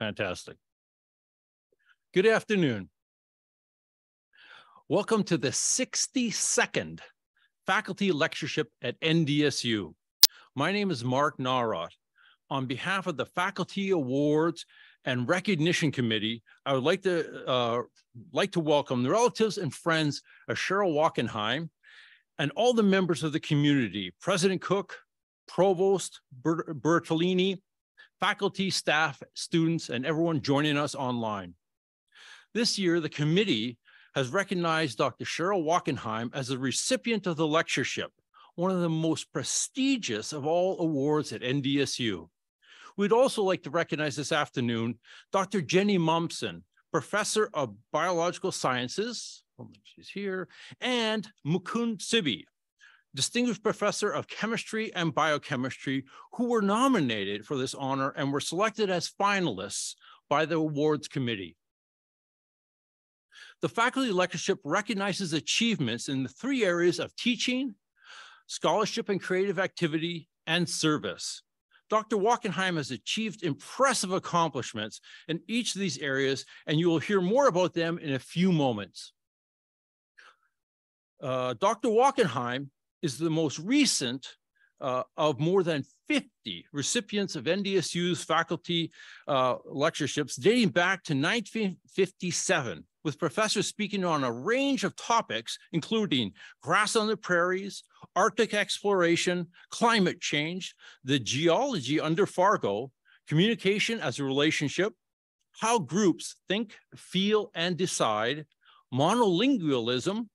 Fantastic. Good afternoon. Welcome to the 62nd faculty lectureship at NDSU. My name is Mark Narot. On behalf of the Faculty Awards and Recognition Committee, I would like to uh, like to welcome the relatives and friends of Cheryl Wachenheim and all the members of the community, President Cook, Provost Bertolini, faculty, staff, students, and everyone joining us online. This year, the committee has recognized Dr. Cheryl Wachenheim as the recipient of the lectureship, one of the most prestigious of all awards at NDSU. We'd also like to recognize this afternoon Dr. Jenny Momsen, professor of biological sciences, oh, she's here, and Mukund Sibi, Distinguished Professor of Chemistry and Biochemistry, who were nominated for this honor and were selected as finalists by the awards committee. The faculty lectureship recognizes achievements in the three areas of teaching, scholarship and creative activity, and service. Dr. Wachenheim has achieved impressive accomplishments in each of these areas, and you will hear more about them in a few moments. Uh, Dr. Wachenheim is the most recent uh, of more than 50 recipients of NDSU's faculty uh, lectureships dating back to 1957, with professors speaking on a range of topics, including grass on the prairies, Arctic exploration, climate change, the geology under Fargo, communication as a relationship, how groups think, feel, and decide, monolingualism,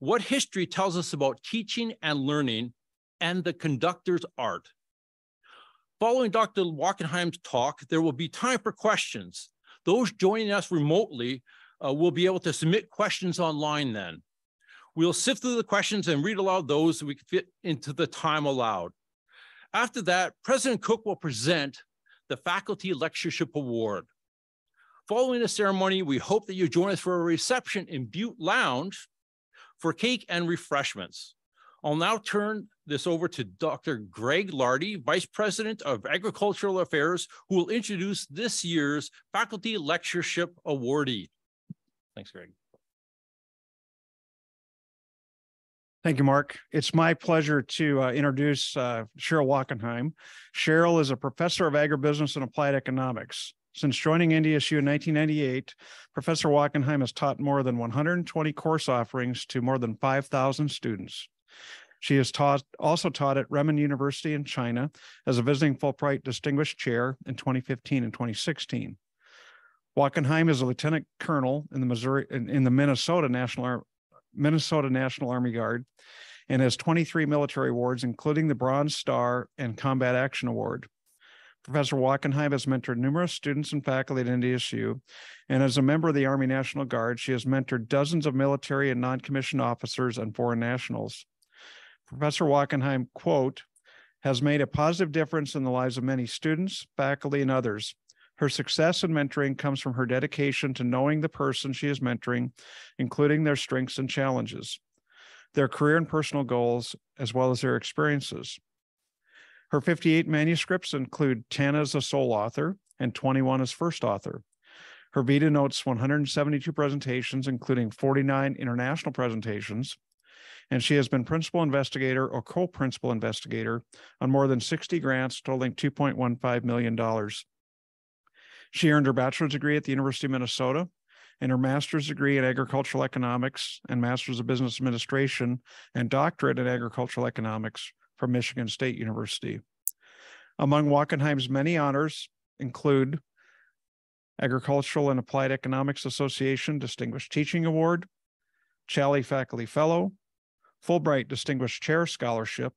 what history tells us about teaching and learning, and the conductor's art. Following Dr. Wachenheim's talk, there will be time for questions. Those joining us remotely uh, will be able to submit questions online then. We'll sift through the questions and read aloud those so we can fit into the time allowed. After that, President Cook will present the Faculty Lectureship Award. Following the ceremony, we hope that you join us for a reception in Butte Lounge for cake and refreshments. I'll now turn this over to Dr. Greg Lardy, Vice President of Agricultural Affairs, who will introduce this year's Faculty Lectureship Awardee. Thanks, Greg. Thank you, Mark. It's my pleasure to uh, introduce uh, Cheryl Wachenheim. Cheryl is a professor of agribusiness and applied economics. Since joining NDSU in 1998, Professor Wachenheim has taught more than 120 course offerings to more than 5,000 students. She has taught also taught at Renmin University in China as a visiting Fulbright Distinguished Chair in 2015 and 2016. Wachenheim is a lieutenant colonel in the Missouri in, in the Minnesota National Ar- Minnesota National Army Guard and has 23 military awards, including the Bronze Star and Combat Action Award. Professor Wachenheim has mentored numerous students and faculty at NDSU, and as a member of the Army National Guard, she has mentored dozens of military and non-commissioned officers and foreign nationals. Professor Wachenheim, quote, has made a positive difference in the lives of many students, faculty, and others. Her success in mentoring comes from her dedication to knowing the person she is mentoring, including their strengths and challenges, their career and personal goals, as well as their experiences. Her 58 manuscripts include 10 as a sole author and 21 as first author. Her Vita notes 172 presentations, including 49 international presentations, and she has been principal investigator or co principal investigator on more than 60 grants totaling $2.15 million. She earned her bachelor's degree at the University of Minnesota and her master's degree in agricultural economics and master's of business administration and doctorate in agricultural economics from Michigan State University. Among Wachenheim's many honors include Agricultural and Applied Economics Association Distinguished Teaching Award, Challey Faculty Fellow, Fulbright Distinguished Chair Scholarship,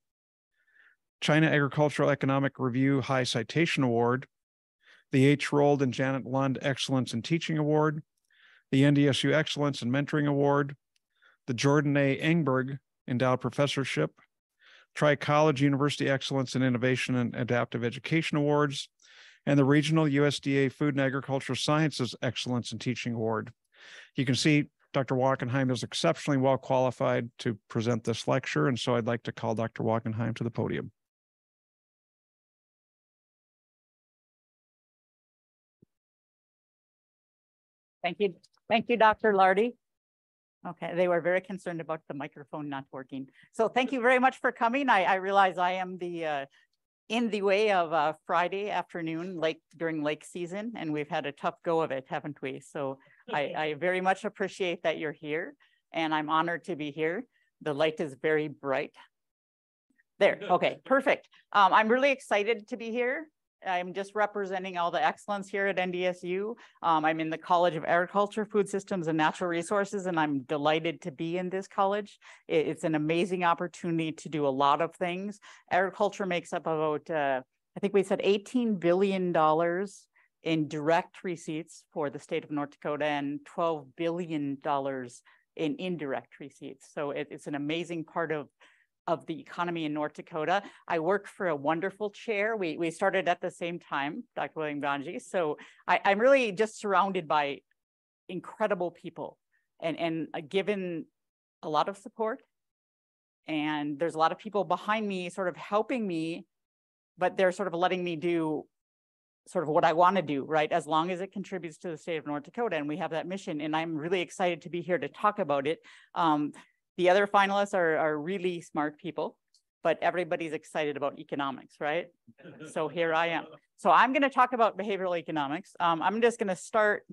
China Agricultural Economic Review High Citation Award, the Harold and Janet Lund Excellence in Teaching Award, the NDSU Excellence in Mentoring Award, the Jordan A. Engberg Endowed Professorship, Tri-College University Excellence in Innovation and Adaptive Education Awards, and the Regional USDA Food and Agricultural Sciences Excellence in Teaching Award. You can see Dr. Wachenheim is exceptionally well qualified to present this lecture, and so I'd like to call Dr. Wachenheim to the podium. Thank you. Thank you, Dr. Lardy. Okay, they were very concerned about the microphone not working. So thank you very much for coming. I, I realize I am the uh, in the way of uh, Friday afternoon, like during lake season, and we've had a tough go of it, haven't we? So I, I very much appreciate that you're here, and I'm honored to be here. The light is very bright. There, okay, perfect. Um, I'm really excited to be here. I'm just representing all the excellence here at NDSU. Um, I'm in the College of Agriculture, Food Systems, and Natural Resources, and I'm delighted to be in this college. It's an amazing opportunity to do a lot of things. Agriculture makes up about, uh, I think we said $18 billion in direct receipts for the state of North Dakota and $12 billion in indirect receipts. So it, it's an amazing part of of the economy in North Dakota. I work for a wonderful chair. We, we started at the same time, Dr. William Nganje. So I, I'm really just surrounded by incredible people and, and uh, given a lot of support. And there's a lot of people behind me sort of helping me, but they're sort of letting me do sort of what I want to do, right? As long as it contributes to the state of North Dakota. And we have that mission. And I'm really excited to be here to talk about it. Um, the other finalists are, are really smart people, but everybody's excited about economics, right? so here I am. So I'm going to talk about behavioral economics. Um, I'm just going to start.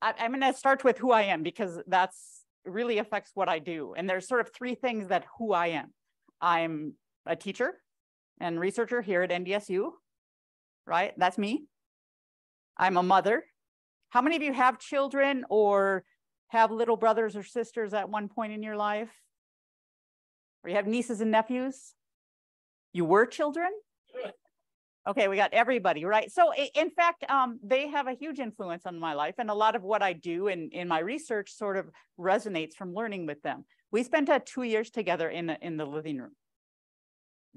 I, I'm going to start with who I am because that's really affects what I do. And there's sort of three things that who I am. I'm a teacher and researcher here at NDSU, right? That's me. I'm a mother. How many of you have children or have little brothers or sisters at one point in your life? Or you have nieces and nephews? You were children? Okay, we got everybody, right? So in fact, um, they have a huge influence on my life and a lot of what I do in, in my research sort of resonates from learning with them. We spent uh, two years together in, the, in the living room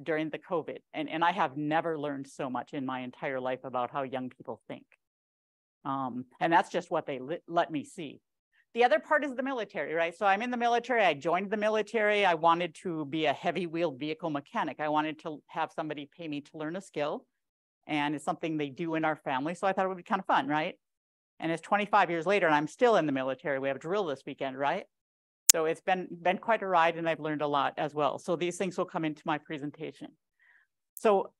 during the COVID. And, and I have never learned so much in my entire life about how young people think. Um, and that's just what they let me see. The other part is the military, right? So I'm in the military. I joined the military. I wanted to be a heavy wheeled vehicle mechanic. I wanted to have somebody pay me to learn a skill. And it's something they do in our family. So I thought it would be kind of fun, right? And it's 25 years later and I'm still in the military. We have drill this weekend, right? So it's been, been quite a ride and I've learned a lot as well. So these things will come into my presentation. So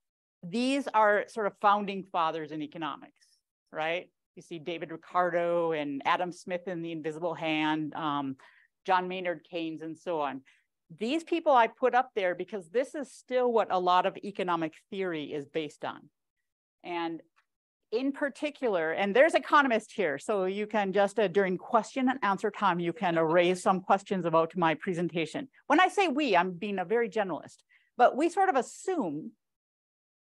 these are sort of founding fathers in economics, right? You see David Ricardo and Adam Smith in The Invisible Hand, um, John Maynard Keynes, and so on. These people I put up there because this is still what a lot of economic theory is based on. And in particular, and there's economists here, so you can just uh, during question and answer time, you can raise some questions about my presentation. When I say we, I'm being a very generalist, but we sort of assume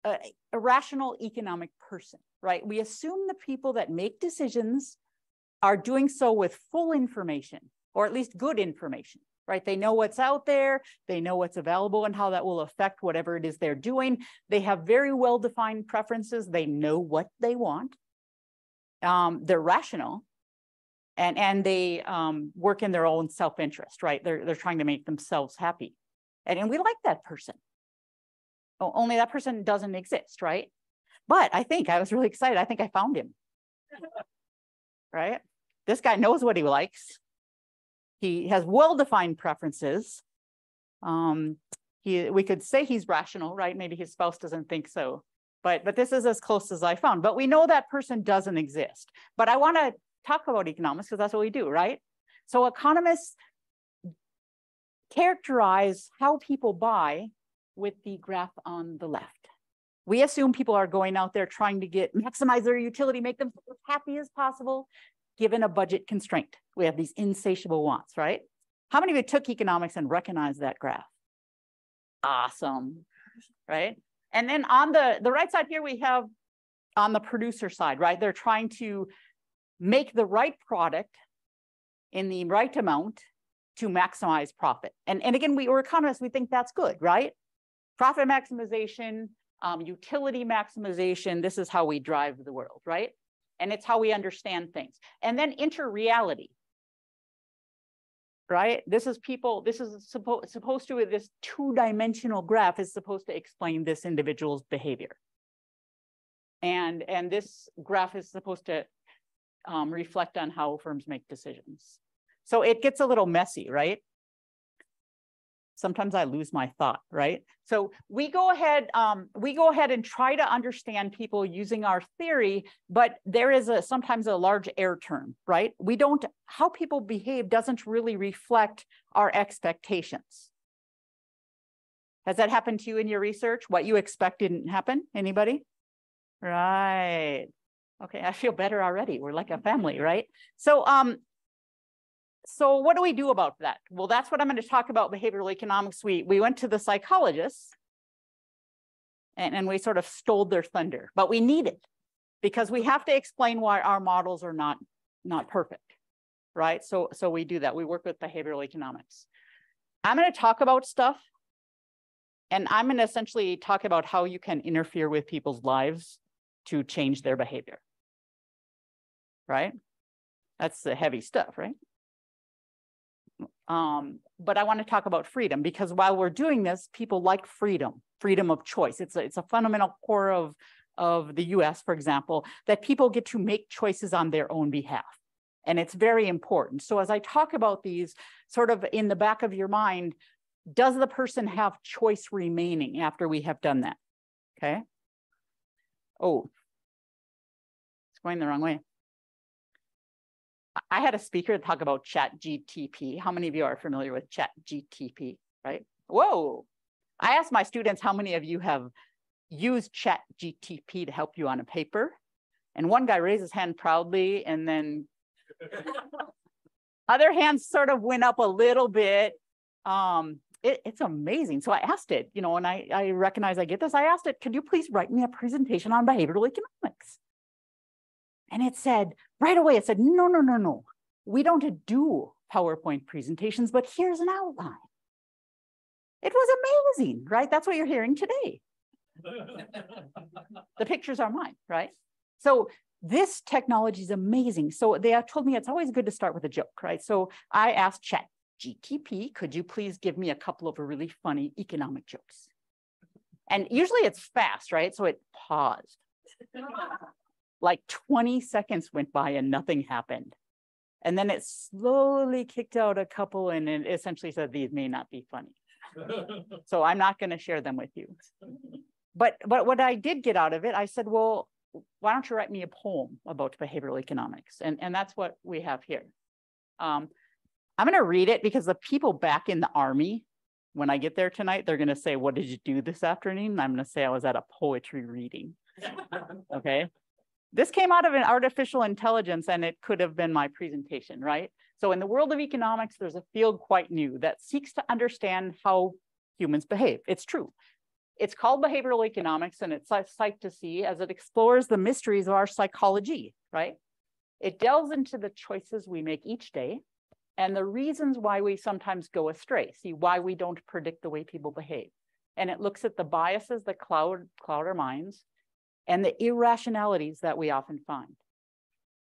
a, rational economic person right? We assume the people that make decisions are doing so with full information, or at least good information, right? They know what's out there, they know what's available and how that will affect whatever it is they're doing. They have very well-defined preferences. They know what they want. Um, they're rational and, and they um, work in their own self-interest, right? They're, they're trying to make themselves happy. And, and we like that person. Only that person doesn't exist, right? But I think I was really excited. I think I found him. right? This guy knows what he likes. He has well-defined preferences. Um, he, we could say he's rational, right? Maybe his spouse doesn't think so. But, but this is as close as I found. But we know that person doesn't exist. But I want to talk about economics because that's what we do, right? So economists characterize how people buy with the graph on the left we assume people are going out there trying to get maximize their utility, make them as happy as possible, given a budget constraint. We have these insatiable wants, right? How many of you took economics and recognized that graph? Awesome, right? And then on the, the right side here, we have on the producer side, right? They're trying to make the right product in the right amount to maximize profit. And, and again, we, we're economists, we think that's good, right? Profit maximization, um, utility maximization. This is how we drive the world, right? And it's how we understand things. And then interreality, right? This is people, this is supposed supposed to, this two-dimensional graph is supposed to explain this individual's behavior. And, and this graph is supposed to um, reflect on how firms make decisions. So it gets a little messy, right? Sometimes I lose my thought, right? So we go ahead, um, we go ahead and try to understand people using our theory, but there is a sometimes a large error term, right? We don't, how people behave doesn't really reflect our expectations. Has that happened to you in your research? What you expect didn't happen? Anybody? Right. Okay, I feel better already. We're like a family, right? So um, so what do we do about that? Well, that's what I'm going to talk about behavioral economics. We, we went to the psychologists and, and we sort of stole their thunder, but we need it because we have to explain why our models are not, not perfect, right? So, so we do that. We work with behavioral economics. I'm going to talk about stuff and I'm going to essentially talk about how you can interfere with people's lives to change their behavior, right? That's the heavy stuff, right? Um, but I want to talk about freedom because while we're doing this, people like freedom, freedom of choice. It's a, it's a fundamental core of, of the US, for example, that people get to make choices on their own behalf. And it's very important. So as I talk about these sort of in the back of your mind, does the person have choice remaining after we have done that? Okay. Oh, it's going the wrong way. I had a speaker talk about chat GTP. How many of you are familiar with chat GTP, right? Whoa. I asked my students how many of you have used chat GTP to help you on a paper. And one guy raised his hand proudly and then other hands sort of went up a little bit. Um, it, it's amazing. So I asked it, you know, and I, I recognize I get this. I asked it, could you please write me a presentation on behavioral economics? And it said right away, it said, no, no, no, no. We don't do PowerPoint presentations, but here's an outline. It was amazing, right? That's what you're hearing today. the pictures are mine, right? So this technology is amazing. So they told me it's always good to start with a joke, right? So I asked Chat GTP, could you please give me a couple of really funny economic jokes? And usually it's fast, right? So it paused like 20 seconds went by and nothing happened. And then it slowly kicked out a couple and it essentially said, these may not be funny. so I'm not going to share them with you. But, but what I did get out of it, I said, well, why don't you write me a poem about behavioral economics? And, and that's what we have here. Um, I'm going to read it because the people back in the army, when I get there tonight, they're going to say, what did you do this afternoon? And I'm going to say I was at a poetry reading. okay. This came out of an artificial intelligence and it could have been my presentation, right? So in the world of economics, there's a field quite new that seeks to understand how humans behave. It's true. It's called behavioral economics and it's psyched to see as it explores the mysteries of our psychology, right? It delves into the choices we make each day and the reasons why we sometimes go astray, see why we don't predict the way people behave. And it looks at the biases that cloud, cloud our minds and the irrationalities that we often find.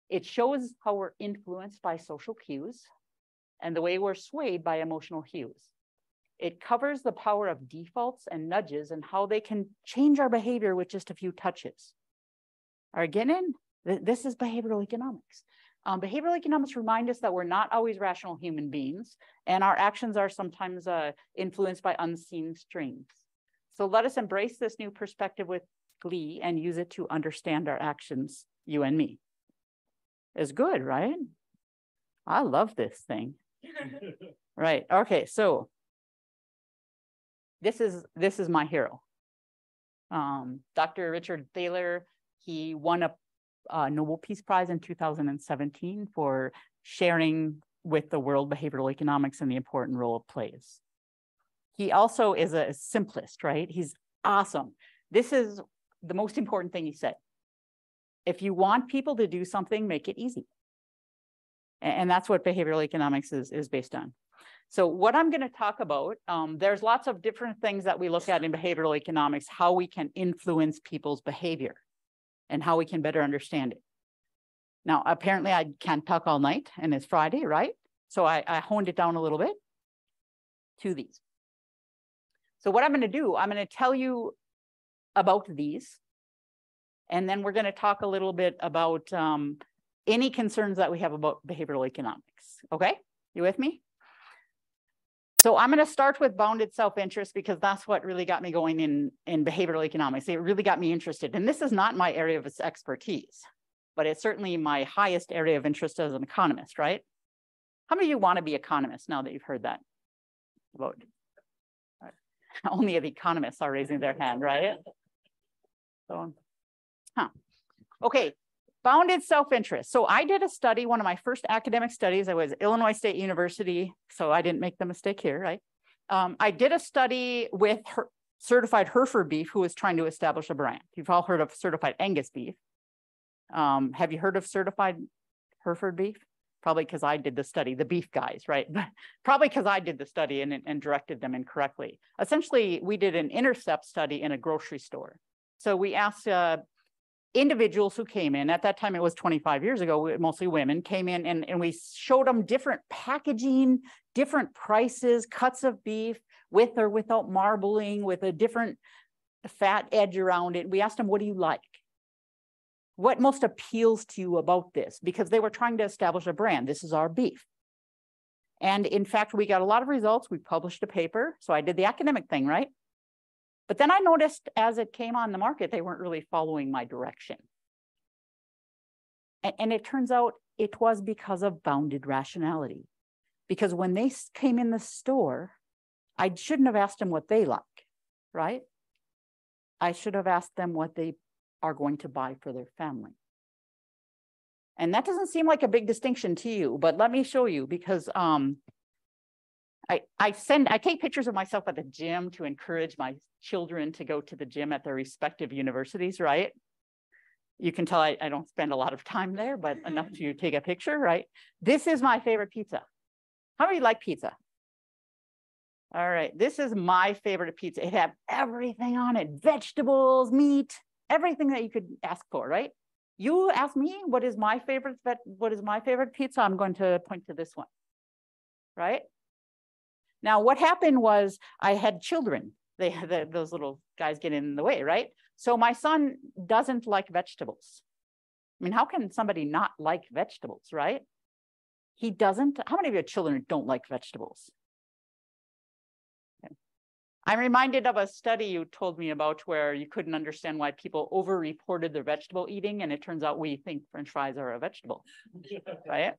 It shows how we're influenced by social cues and the way we're swayed by emotional hues. It covers the power of defaults and nudges and how they can change our behavior with just a few touches. Are getting in? This is behavioral economics. Um, behavioral economics remind us that we're not always rational human beings, and our actions are sometimes uh, influenced by unseen strings. So let us embrace this new perspective with glee and use it to understand our actions, you and me. Is good, right? I love this thing. right. Okay. So this is this is my hero. Um, Dr. Richard Thaler, he won a, a Nobel Peace Prize in 2017 for sharing with the world behavioral economics and the important role it plays. He also is a simplist, right? He's awesome. This is the most important thing he said. If you want people to do something, make it easy. And that's what behavioral economics is, is based on. So what I'm going to talk about, um, there's lots of different things that we look at in behavioral economics, how we can influence people's behavior and how we can better understand it. Now, apparently I can't talk all night and it's Friday, right? So I, I honed it down a little bit to these. So what I'm going to do, I'm going to tell you about these. And then we're going to talk a little bit about um, any concerns that we have about behavioral economics. Okay, you with me? So I'm going to start with bounded self-interest because that's what really got me going in, in behavioral economics. It really got me interested. And this is not my area of expertise, but it's certainly my highest area of interest as an economist, right? How many of you want to be economists now that you've heard that? Vote. Only the economists are raising their hand, right? So, huh. Okay, bounded self-interest. So I did a study, one of my first academic studies, I was Illinois State University, so I didn't make the mistake here, right? Um, I did a study with her, certified Hereford beef who was trying to establish a brand. You've all heard of certified Angus beef. Um, have you heard of certified Hereford beef? Probably because I did the study, the beef guys, right? Probably because I did the study and, and directed them incorrectly. Essentially, we did an intercept study in a grocery store. So we asked uh, individuals who came in, at that time it was 25 years ago, mostly women, came in and, and we showed them different packaging, different prices, cuts of beef with or without marbling, with a different fat edge around it. We asked them, what do you like? What most appeals to you about this? Because they were trying to establish a brand. This is our beef. And in fact, we got a lot of results. We published a paper. So I did the academic thing, right? But then I noticed as it came on the market, they weren't really following my direction. And, and it turns out it was because of bounded rationality. Because when they came in the store, I shouldn't have asked them what they like, right? I should have asked them what they are going to buy for their family. And that doesn't seem like a big distinction to you, but let me show you because um, I, I send, I take pictures of myself at the gym to encourage my children to go to the gym at their respective universities, right? You can tell I, I don't spend a lot of time there, but enough to take a picture, right? This is my favorite pizza. How many like pizza? All right, this is my favorite pizza. It had everything on it, vegetables, meat, everything that you could ask for, right? You ask me what is my favorite, what is my favorite pizza, I'm going to point to this one, right? Now, what happened was I had children. They the, those little guys get in the way, right? So my son doesn't like vegetables. I mean, how can somebody not like vegetables, right? He doesn't. How many of your children don't like vegetables? Okay. I'm reminded of a study you told me about where you couldn't understand why people over-reported their vegetable eating, and it turns out we think French fries are a vegetable, right?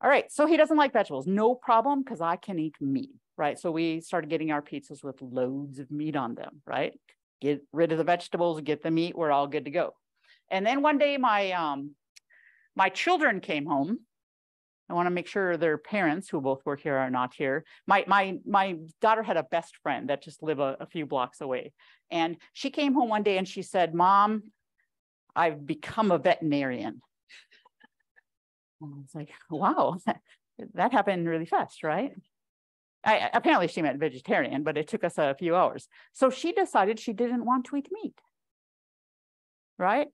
All right, so he doesn't like vegetables. No problem, because I can eat meat, right? So we started getting our pizzas with loads of meat on them, right? Get rid of the vegetables, get the meat, we're all good to go. And then one day my um my children came home. I want to make sure their parents, who both work here, are not here. My my my daughter had a best friend that just lived a, a few blocks away, and she came home one day and she said, "Mom, I've become a veterinarian." And I was like, wow, that, happened really fast, right? I, apparently she meant vegetarian, but it took us a few hours. So she decided she didn't want to eat meat, right?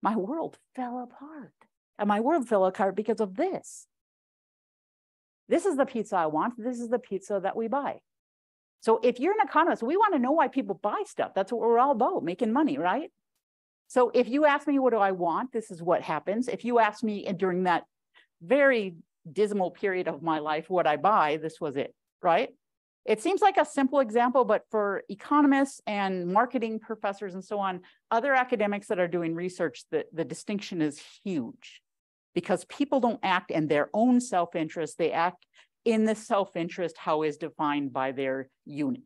My world fell apart. And my world fell apart because of this. This is the pizza I want. This is the pizza that we buy. So if you're an economist, we want to know why people buy stuff. That's what we're all about, making money, right? So if you ask me, what do I want? This is what happens. If you ask me during that very dismal period of my life, what I buy, this was it, right? It seems like a simple example, but for economists and marketing professors and so on, other academics that are doing research, the, the distinction is huge because people don't act in their own self-interest, they act in the self-interest how is defined by their unit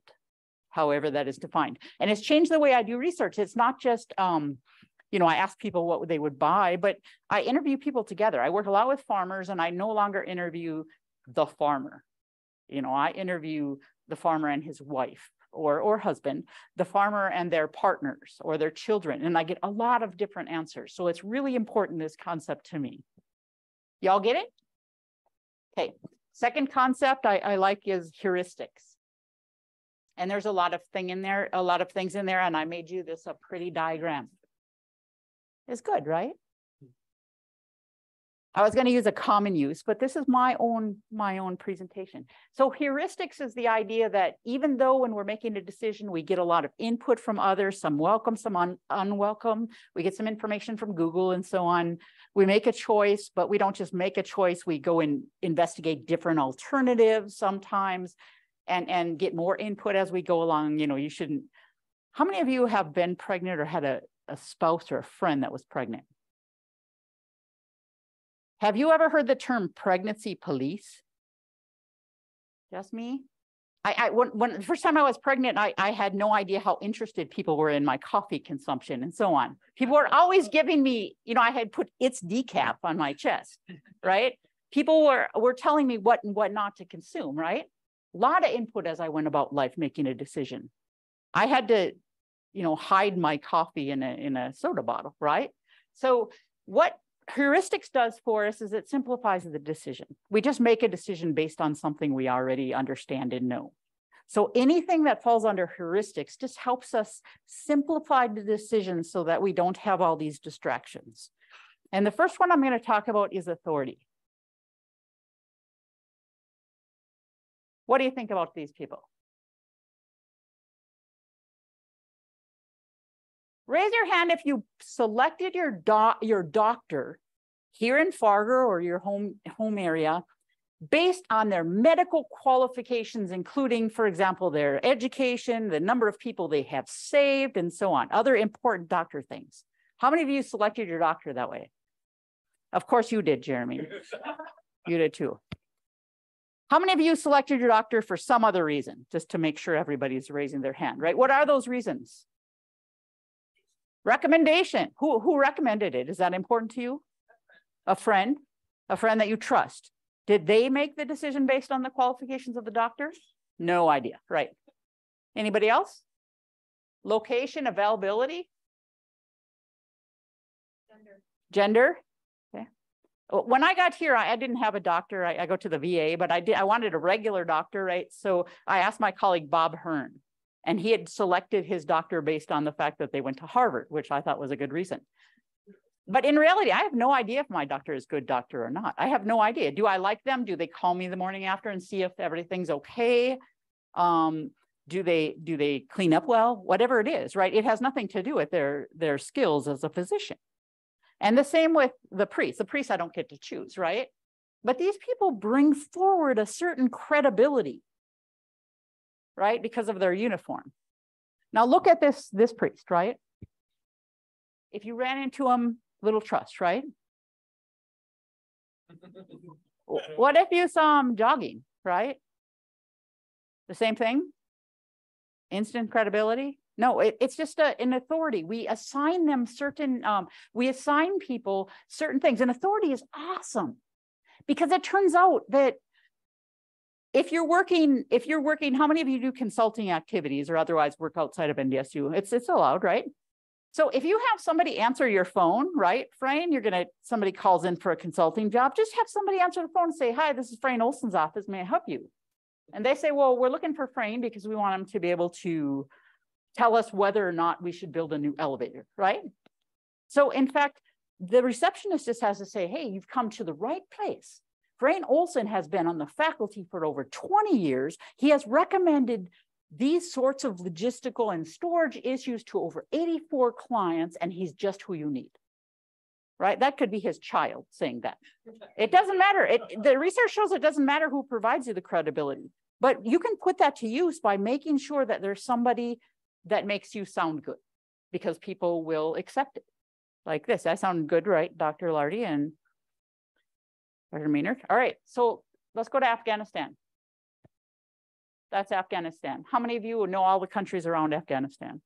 however that is defined. And it's changed the way I do research. It's not just, um, you know, I ask people what they would buy, but I interview people together. I work a lot with farmers and I no longer interview the farmer. You know, I interview the farmer and his wife or, or husband, the farmer and their partners or their children. And I get a lot of different answers. So it's really important, this concept to me. Y'all get it? Okay. Second concept I, I like is heuristics. And there's a lot of thing in there, a lot of things in there, and I made you this a pretty diagram. It's good, right? I was going to use a common use, but this is my own my own presentation. So heuristics is the idea that even though when we're making a decision, we get a lot of input from others, some welcome, some un unwelcome. We get some information from Google and so on. We make a choice, but we don't just make a choice. We go and investigate different alternatives sometimes and, and get more input as we go along. You know, you shouldn't. How many of you have been pregnant or had a, a spouse or a friend that was pregnant? Have you ever heard the term pregnancy police? Just me? I, I when, when the first time I was pregnant, I, I had no idea how interested people were in my coffee consumption and so on. People were always giving me, you know, I had put its decaf on my chest, right? People were were telling me what and what not to consume, right? A lot of input as I went about life making a decision. I had to, you know, hide my coffee in a in a soda bottle, right? So what heuristics does for us is it simplifies the decision. We just make a decision based on something we already understand and know. So anything that falls under heuristics just helps us simplify the decision so that we don't have all these distractions. And the first one I'm going to talk about is authority. What do you think about these people? Raise your hand if you selected your, doc, your doctor here in Fargo or your home, home area based on their medical qualifications, including, for example, their education, the number of people they have saved, and so on, other important doctor things. How many of you selected your doctor that way? Of course you did, Jeremy. you did too. How many of you selected your doctor for some other reason, just to make sure everybody's raising their hand, right? What are those reasons? Recommendation. Who, who recommended it? Is that important to you? A friend, a friend that you trust. Did they make the decision based on the qualifications of the doctor? No idea, right? Anybody else? Location, availability? Gender. Gender? When I got here, I, I didn't have a doctor. I, I, go to the VA, but I did. I wanted a regular doctor, right? So I asked my colleague Bob Hearne, and he had selected his doctor based on the fact that they went to Harvard, which I thought was a good reason. But in reality, I have no idea if my doctor is good doctor or not. I have no idea. Do I like them? Do they call me the morning after and see if everything's okay? Um, do they do they clean up well? Whatever it is, right? It has nothing to do with their their skills as a physician. And the same with the priest. The priest I don't get to choose, right? But these people bring forward a certain credibility right? Because of their uniform. Now look at this, this priest, right? If you ran into him, little trust, right? what if you saw him jogging, right? The same thing? Instant credibility? No, it, it's just a, an authority. We assign them certain, um, we assign people certain things. And authority is awesome because it turns out that if you're working, if you're working, how many of you do consulting activities or otherwise work outside of NDSU? It's it's allowed, right? So if you have somebody answer your phone, right, Frayne, you're gonna somebody calls in for a consulting job, just have somebody answer the phone and say, "Hi, this is Frayne Olson's office. May I help you?" And they say, "Well, we're looking for Frayne because we want him to be able to tell us whether or not we should build a new elevator, right?" So in fact, the receptionist just has to say, "Hey, you've come to the right place." Frayne Olson has been on the faculty for over 20 years. He has recommended these sorts of logistical and storage issues to over 84 clients, and he's just who you need. Right? That could be his child saying that. It doesn't matter. It, the research shows it doesn't matter who provides you the credibility, but you can put that to use by making sure that there's somebody that makes you sound good because people will accept it. Like this, I sound good, right, Dr. Lardy? And Dr. Maynard. All right, so let's go to Afghanistan. That's Afghanistan. How many of you know all the countries around Afghanistan?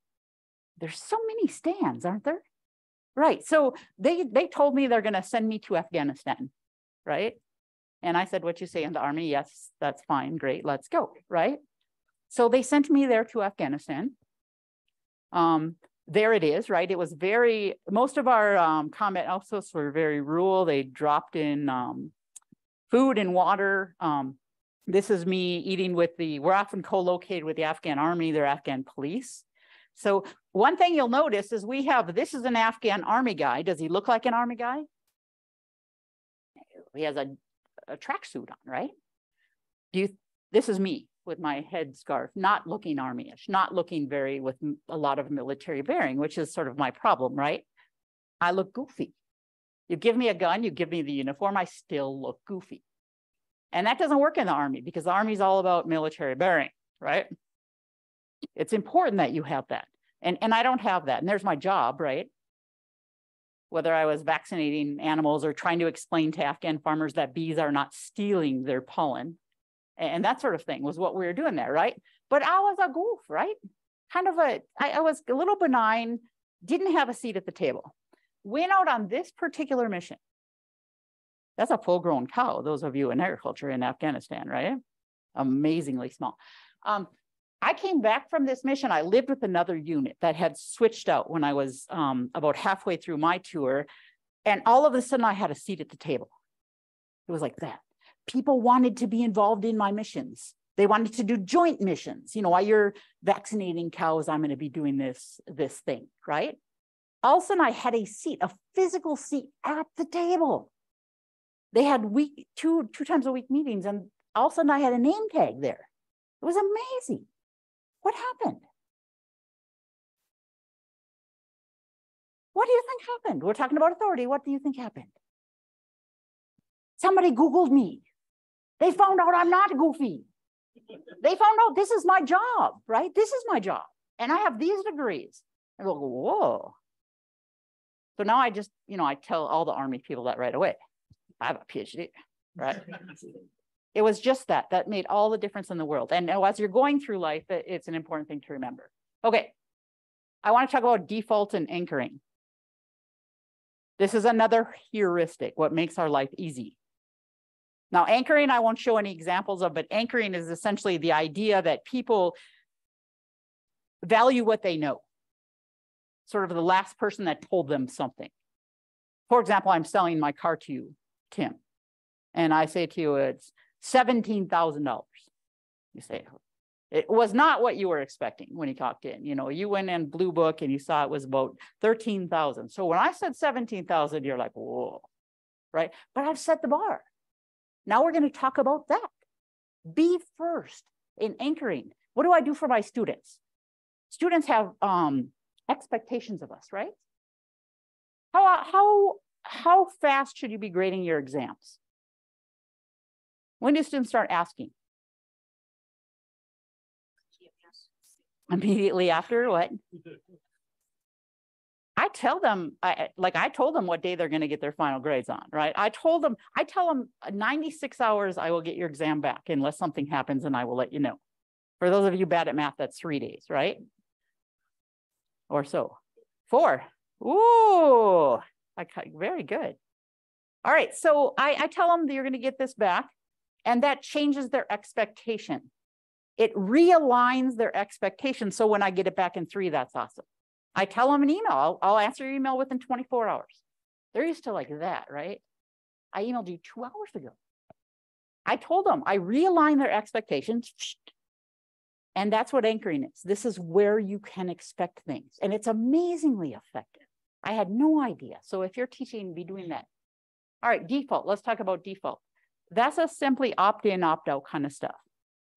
There's so many stands, aren't there? Right. So they they told me they're going to send me to Afghanistan, right? And I said, "What you say in the army? Yes, that's fine. Great. Let's go." Right. So they sent me there to Afghanistan. Um, there it is, right? It was very, most of our um, combat outposts were very rural. They dropped in um, food and water. Um, this is me eating with the, we're often co-located with the Afghan army, their Afghan police. So one thing you'll notice is we have, this is an Afghan army guy. Does he look like an army guy? He has a, a tracksuit on, right? Do you, this is me with my head scarf, not looking army-ish, not looking very with a lot of military bearing, which is sort of my problem, right? I look goofy. You give me a gun, you give me the uniform, I still look goofy. And that doesn't work in the army because the army is all about military bearing, right? It's important that you have that. And, and I don't have that. And there's my job, right? Whether I was vaccinating animals or trying to explain to Afghan farmers that bees are not stealing their pollen and that sort of thing was what we were doing there, right? But I was a goof, right? Kind of a, I, I was a little benign, didn't have a seat at the table. Went out on this particular mission. That's a full grown cow, those of you in agriculture in Afghanistan, right? Amazingly small. Um, I came back from this mission. I lived with another unit that had switched out when I was um, about halfway through my tour. And all of a sudden, I had a seat at the table. It was like that. People wanted to be involved in my missions. They wanted to do joint missions. You know, while you're vaccinating cows, I'm going to be doing this, this thing, right? All of a sudden, I had a seat, a physical seat at the table. They had week two two times a week meetings, and all of a sudden, I had a name tag there. It was amazing. What happened? What do you think happened? We're talking about authority. What do you think happened? Somebody Googled me. They found out I'm not goofy. They found out this is my job, right? This is my job. And I have these degrees. They'll go, whoa. So now I just, you know, I tell all the army people that right away. I have a PhD, right? it was just that, that made all the difference in the world. And as you're going through life, it's an important thing to remember. Okay, I wanna talk about default and anchoring. This is another heuristic, what makes our life easy. Now, anchoring, I won't show any examples of, but anchoring is essentially the idea that people value what they know, sort of the last person that told them something. For example, I'm selling my car to you, Tim, and I say to you, it's $17,000. You say, it was not what you were expecting when you talked in. You know, you went in Blue Book and you saw it was about 13,000. So when I said 17,000, you're like, whoa, right? But I've set the bar. Now we're going to talk about that. Be first in anchoring. What do I do for my students? Students have um, expectations of us, right? How, how, how fast should you be grading your exams? When do students start asking? Immediately after what? I tell them, I, like I told them what day they're going to get their final grades on, right? I told them, I tell them uh, 96 hours, I will get your exam back unless something happens and I will let you know. For those of you bad at math, that's three days, right? Or so. Four. Ooh, I, very good. All right, so I, I tell them that you're going to get this back and that changes their expectation. It realigns their expectation. So when I get it back in three, that's awesome. I tell them an email, I'll, I'll answer your email within 24 hours. They're used to like that, right? I emailed you two hours ago. I told them I realign their expectations. And that's what anchoring is. This is where you can expect things. And it's amazingly effective. I had no idea. So if you're teaching, be doing that. All right, default. Let's talk about default. That's a simply opt in, opt out kind of stuff.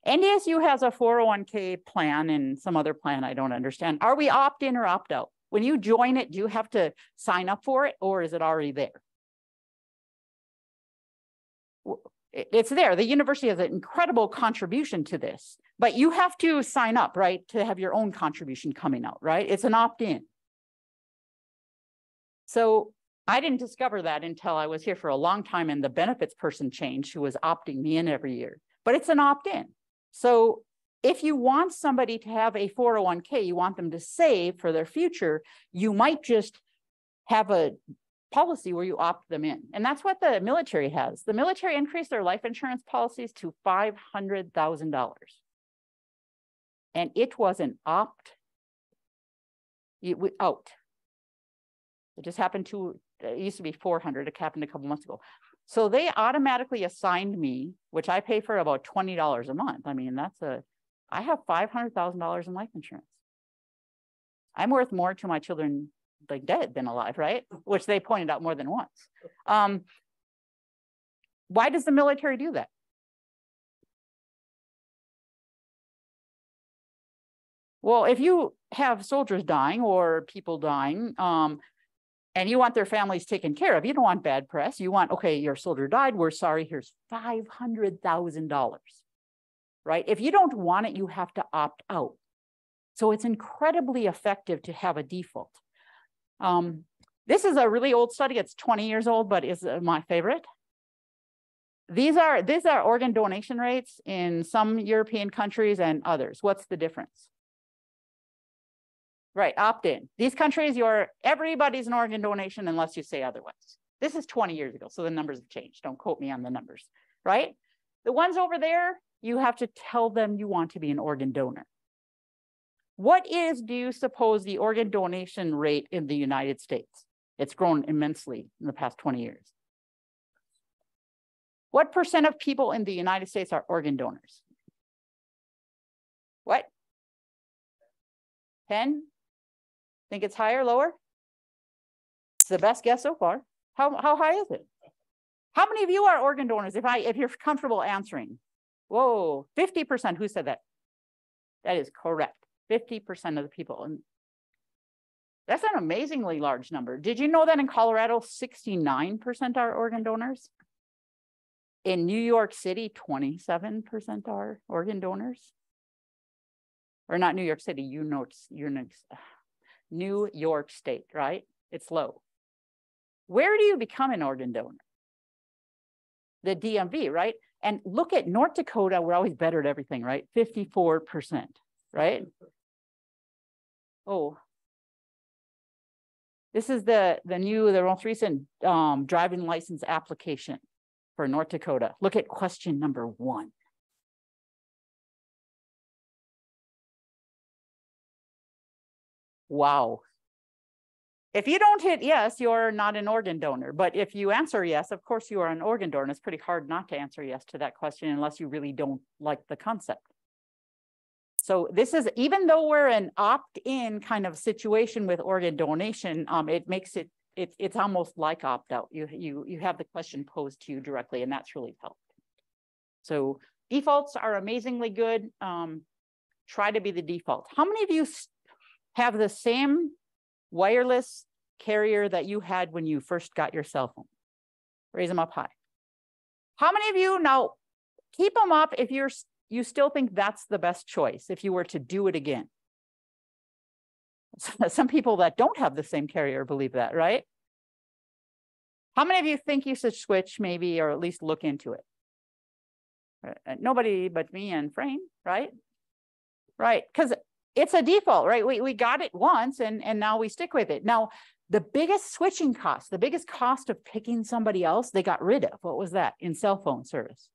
NDSU has a 401k plan and some other plan I don't understand. Are we opt in or opt out? When you join it, do you have to sign up for it or is it already there? It's there. The university has an incredible contribution to this, but you have to sign up, right, to have your own contribution coming out, right? It's an opt in. So I didn't discover that until I was here for a long time and the benefits person changed who was opting me in every year, but it's an opt in. So if you want somebody to have a 401k, you want them to save for their future, you might just have a policy where you opt them in. And that's what the military has. The military increased their life insurance policies to $500,000. And it was an opt out. It just happened to, it used to be 400, it happened a couple months ago. So they automatically assigned me, which I pay for about $20 a month. I mean, that's a, I have $500,000 in life insurance. I'm worth more to my children like dead than alive, right? Which they pointed out more than once. Um, Why does the military do that? Well, if you have soldiers dying or people dying, um, and you want their families taken care of, you don't want bad press. You want, okay, your soldier died. We're sorry. Here's $500,000, right? If you don't want it, you have to opt out. So it's incredibly effective to have a default. Um, this is a really old study. It's 20 years old, but is uh, my favorite. These are, these are organ donation rates in some European countries and others. What's the difference? Right, opt-in. These countries, you're everybody's an organ donation unless you say otherwise. This is 20 years ago, so the numbers have changed. Don't quote me on the numbers, right? The ones over there, you have to tell them you want to be an organ donor. What is, do you suppose, the organ donation rate in the United States? It's grown immensely in the past 20 years. What percent of people in the United States are organ donors? What? 10? Think it's higher, lower? It's the best guess so far. How, how high is it? How many of you are organ donors? If I if you're comfortable answering, whoa, 50%. Who said that? That is correct. 50% of the people. And that's an amazingly large number. Did you know that in Colorado, 69% are organ donors? In New York City, 27% are organ donors. Or not New York City, you know, you know, New York State, right? It's low. Where do you become an organ donor? The DMV, right? And look at North Dakota, we're always better at everything, right? 54%, right? Oh, this is the, the new, the most recent um, driving license application for North Dakota. Look at question number one. Wow. If you don't hit yes, you're not an organ donor. But if you answer yes, of course you are an organ donor. It's pretty hard not to answer yes to that question unless you really don't like the concept. So this is, even though we're an opt-in kind of situation with organ donation, um, it makes it, it, it's almost like opt-out. You, you, you have the question posed to you directly and that's really helped. So defaults are amazingly good. Um, try to be the default. How many of you have the same wireless carrier that you had when you first got your cell phone? Raise them up high. How many of you now keep them up if you're you still think that's the best choice if you were to do it again? Some people that don't have the same carrier believe that, right? How many of you think you should switch maybe or at least look into it? Uh, nobody but me and Frame, right? Right, because it's a default, right? We, we got it once and, and now we stick with it. Now, the biggest switching cost, the biggest cost of picking somebody else, they got rid of. What was that in cell phone service?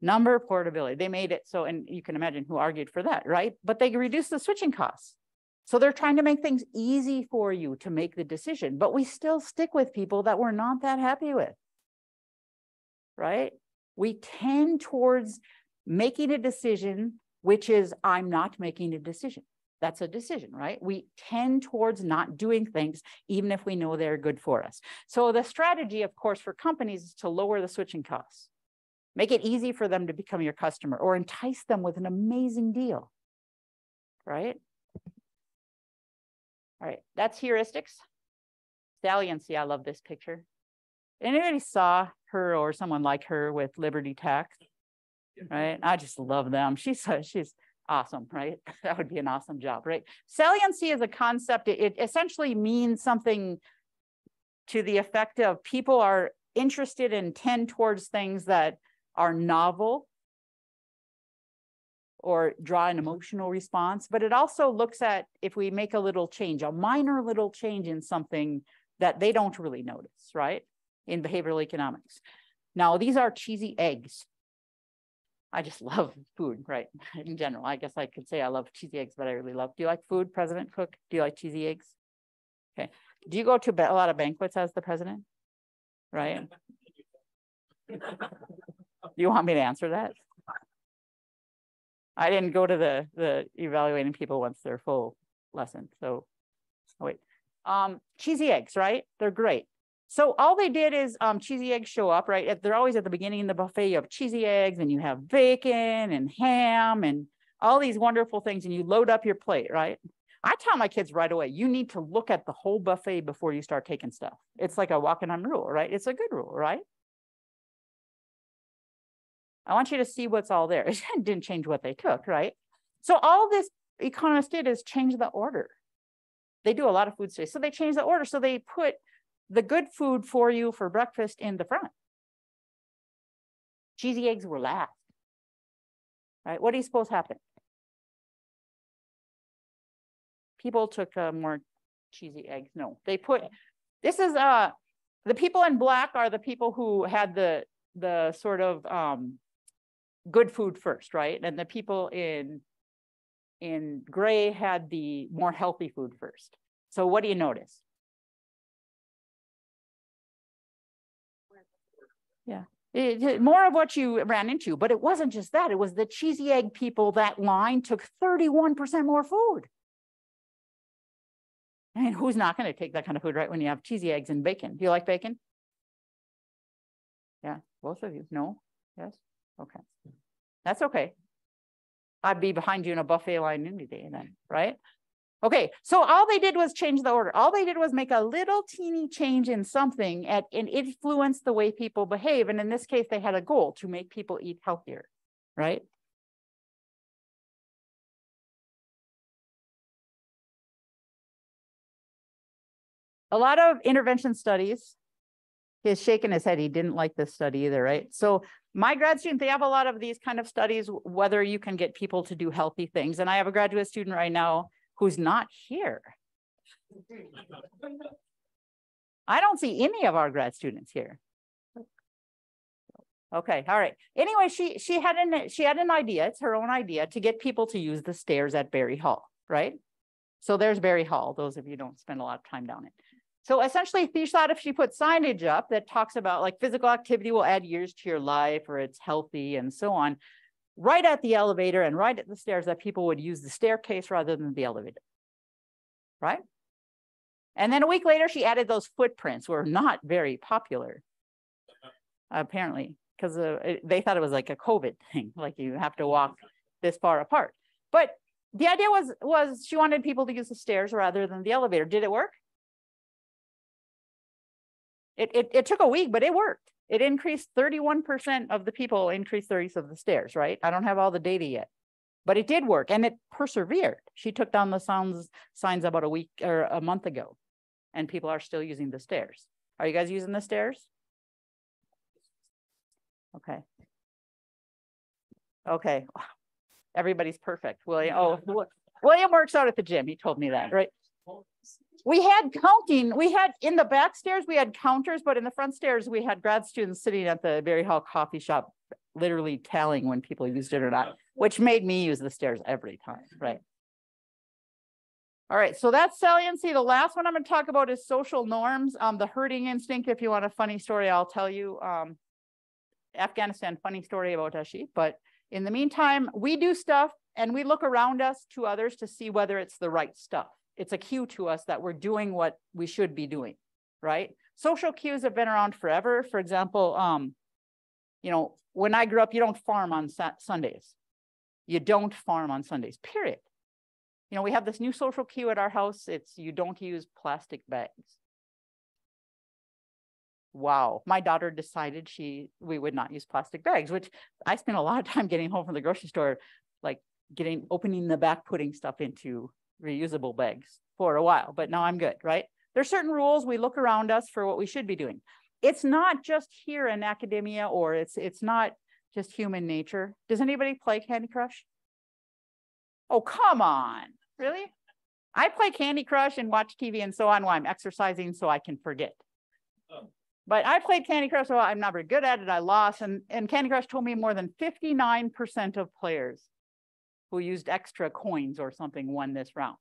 Number portability. They made it so, and you can imagine who argued for that, right? But they reduced the switching costs. So they're trying to make things easy for you to make the decision, but we still stick with people that we're not that happy with, right? We tend towards making a decision which is I'm not making a decision. That's a decision, right? We tend towards not doing things, even if we know they're good for us. So the strategy, of course, for companies is to lower the switching costs, make it easy for them to become your customer or entice them with an amazing deal, right? All right, that's heuristics. Saliency, I love this picture. Anybody saw her or someone like her with Liberty Tax? Mm-hmm. right? I just love them. She's she's awesome, right? That would be an awesome job, right? Saliency is a concept. It, it essentially means something to the effect of people are interested and tend towards things that are novel or draw an mm-hmm. emotional response, but it also looks at if we make a little change, a minor little change in something that they don't really notice, right? In behavioral economics. Now, these are cheesy eggs. I just love food, right? In general, I guess I could say I love cheesy eggs, but I really love. Do you like food, President Cook? Do you like cheesy eggs? Okay. Do you go to a lot of banquets as the president? Right? Do you want me to answer that? I didn't go to the the evaluating people once their full lesson. So, oh wait. Um, cheesy eggs, right? They're great. So all they did is um, cheesy eggs show up, right? They're always at the beginning of the buffet. You have cheesy eggs and you have bacon and ham and all these wonderful things, and you load up your plate, right? I tell my kids right away, you need to look at the whole buffet before you start taking stuff. It's like a Wachenheim rule, right? It's a good rule, right? I want you to see what's all there. It didn't change what they took, right? So all this economist did is change the order. They do a lot of food studies. So they change the order. So they put the good food for you for breakfast in the front. Cheesy eggs were last. Right? What do you suppose happened? People took uh, more cheesy eggs. No, they put, this is, uh, the people in black are the people who had the, the sort of um, good food first, right? And the people in, in gray had the more healthy food first. So what do you notice? Yeah, it, more of what you ran into, but it wasn't just that. It was the cheesy egg people, that line took 31% more food. And who's not going to take that kind of food, right? When you have cheesy eggs and bacon. Do you like bacon? Yeah, both of you. No? Yes? Okay. That's okay. I'd be behind you in a buffet line any day then, right? Okay, so all they did was change the order. All they did was make a little teeny change in something and, and influence the way people behave. And in this case, they had a goal to make people eat healthier, right? A lot of intervention studies, he's shaking his head. He didn't like this study either, right? So my grad students, they have a lot of these kind of studies, whether you can get people to do healthy things. And I have a graduate student right now who's not here. I don't see any of our grad students here. Okay, all right. Anyway, she she had an she had an idea. It's her own idea to get people to use the stairs at Barry Hall, right? So there's Barry Hall. Those of you don't spend a lot of time down it. So essentially, she thought if she put signage up that talks about like physical activity will add years to your life or it's healthy and so on, right at the elevator and right at the stairs that people would use the staircase rather than the elevator, right? And then a week later, she added those footprints were not very popular, apparently, because uh, they thought it was like a COVID thing, like you have to walk this far apart. But the idea was, was she wanted people to use the stairs rather than the elevator. Did it work? It, it, it took a week, but it worked. It increased 31% of the people increased their use of the stairs, right? I don't have all the data yet, but it did work and it persevered. She took down the sounds signs about a week or a month ago and people are still using the stairs. Are you guys using the stairs? Okay. Okay. Everybody's perfect. William, oh, William works out at the gym. He told me that, right? We had counting. We had in the back stairs, we had counters, but in the front stairs, we had grad students sitting at the Barry Hall coffee shop, literally telling when people used it or not, which made me use the stairs every time, right? All right, so that's saliency. The last one I'm going to talk about is social norms. Um, the herding instinct. If you want a funny story, I'll tell you. Um, Afghanistan, funny story about a sheep. But in the meantime, we do stuff and we look around us to others to see whether it's the right stuff it's a cue to us that we're doing what we should be doing, right? Social cues have been around forever. For example, um, you know, when I grew up, you don't farm on Sundays. You don't farm on Sundays, period. You know, we have this new social cue at our house. It's you don't use plastic bags. Wow. My daughter decided she we would not use plastic bags, which I spent a lot of time getting home from the grocery store, like getting opening the back, putting stuff into reusable bags for a while, but now I'm good, right? There's certain rules we look around us for what we should be doing. It's not just here in academia or it's it's not just human nature. Does anybody play Candy Crush? Oh, come on. Really? I play Candy Crush and watch TV and so on while I'm exercising so I can forget. Oh. But I played Candy Crush, so I'm not very good at it. I lost. And, and Candy Crush told me more than 59% of players who used extra coins or something won this round.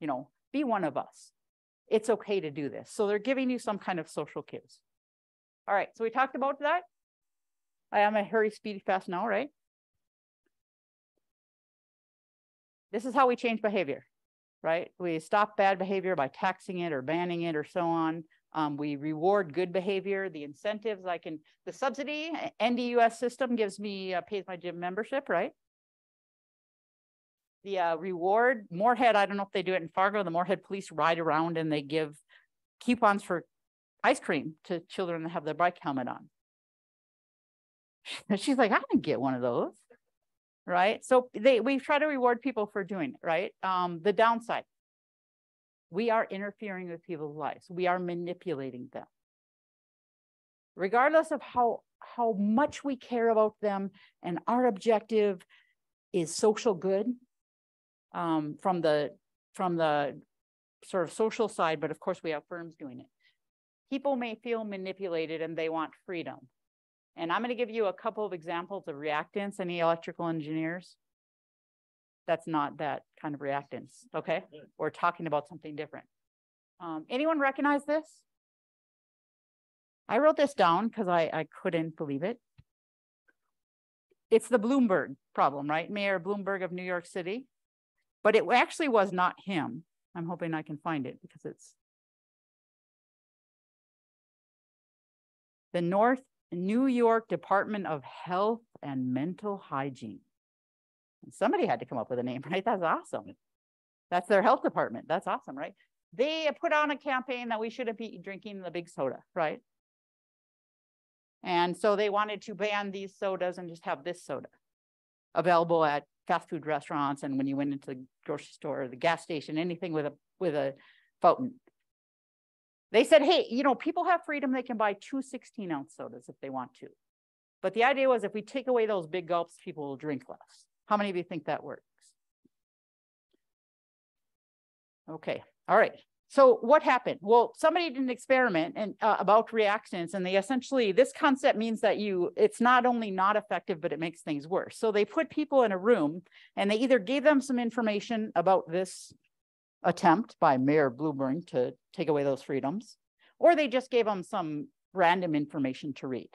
You know, be one of us. It's okay to do this. So they're giving you some kind of social cues. All right, so we talked about that. I am a hurry, speedy, fast now, right? This is how we change behavior, right? We stop bad behavior by taxing it or banning it or so on. Um, we reward good behavior, the incentives I can, the subsidy, NDUS system gives me, uh, pays my gym membership, right? The uh, reward, Moorhead, I don't know if they do it in Fargo, the Moorhead police ride around and they give coupons for ice cream to children that have their bike helmet on. She's like, I didn't get one of those. Right. So they we try to reward people for doing it, right? Um, the downside, we are interfering with people's lives. We are manipulating them. Regardless of how, how much we care about them and our objective is social good um, from the from the sort of social side, but of course we have firms doing it. People may feel manipulated and they want freedom. And I'm going to give you a couple of examples of reactance. Any electrical engineers? that's not that kind of reactance, okay? We're talking about something different. Um, anyone recognize this? I wrote this down because I, I couldn't believe it. It's the Bloomberg problem, right? Mayor Bloomberg of New York City. But it actually was not him. I'm hoping I can find it because it's the North New York Department of Health and Mental Hygiene. Somebody had to come up with a name, right? That's awesome. That's their health department. That's awesome, right? They put on a campaign that we shouldn't be drinking the big soda, right? And so they wanted to ban these sodas and just have this soda available at fast food restaurants and when you went into the grocery store or the gas station, anything with a with a fountain. They said, hey, you know, people have freedom. They can buy two 16 ounce sodas if they want to. But the idea was if we take away those big gulps, people will drink less. How many of you think that works? Okay, all right. So what happened? Well, somebody did an experiment and uh, about reactance and they essentially, this concept means that you, it's not only not effective, but it makes things worse. So they put people in a room and they either gave them some information about this attempt by Mayor Bloomberg to take away those freedoms, or they just gave them some random information to read.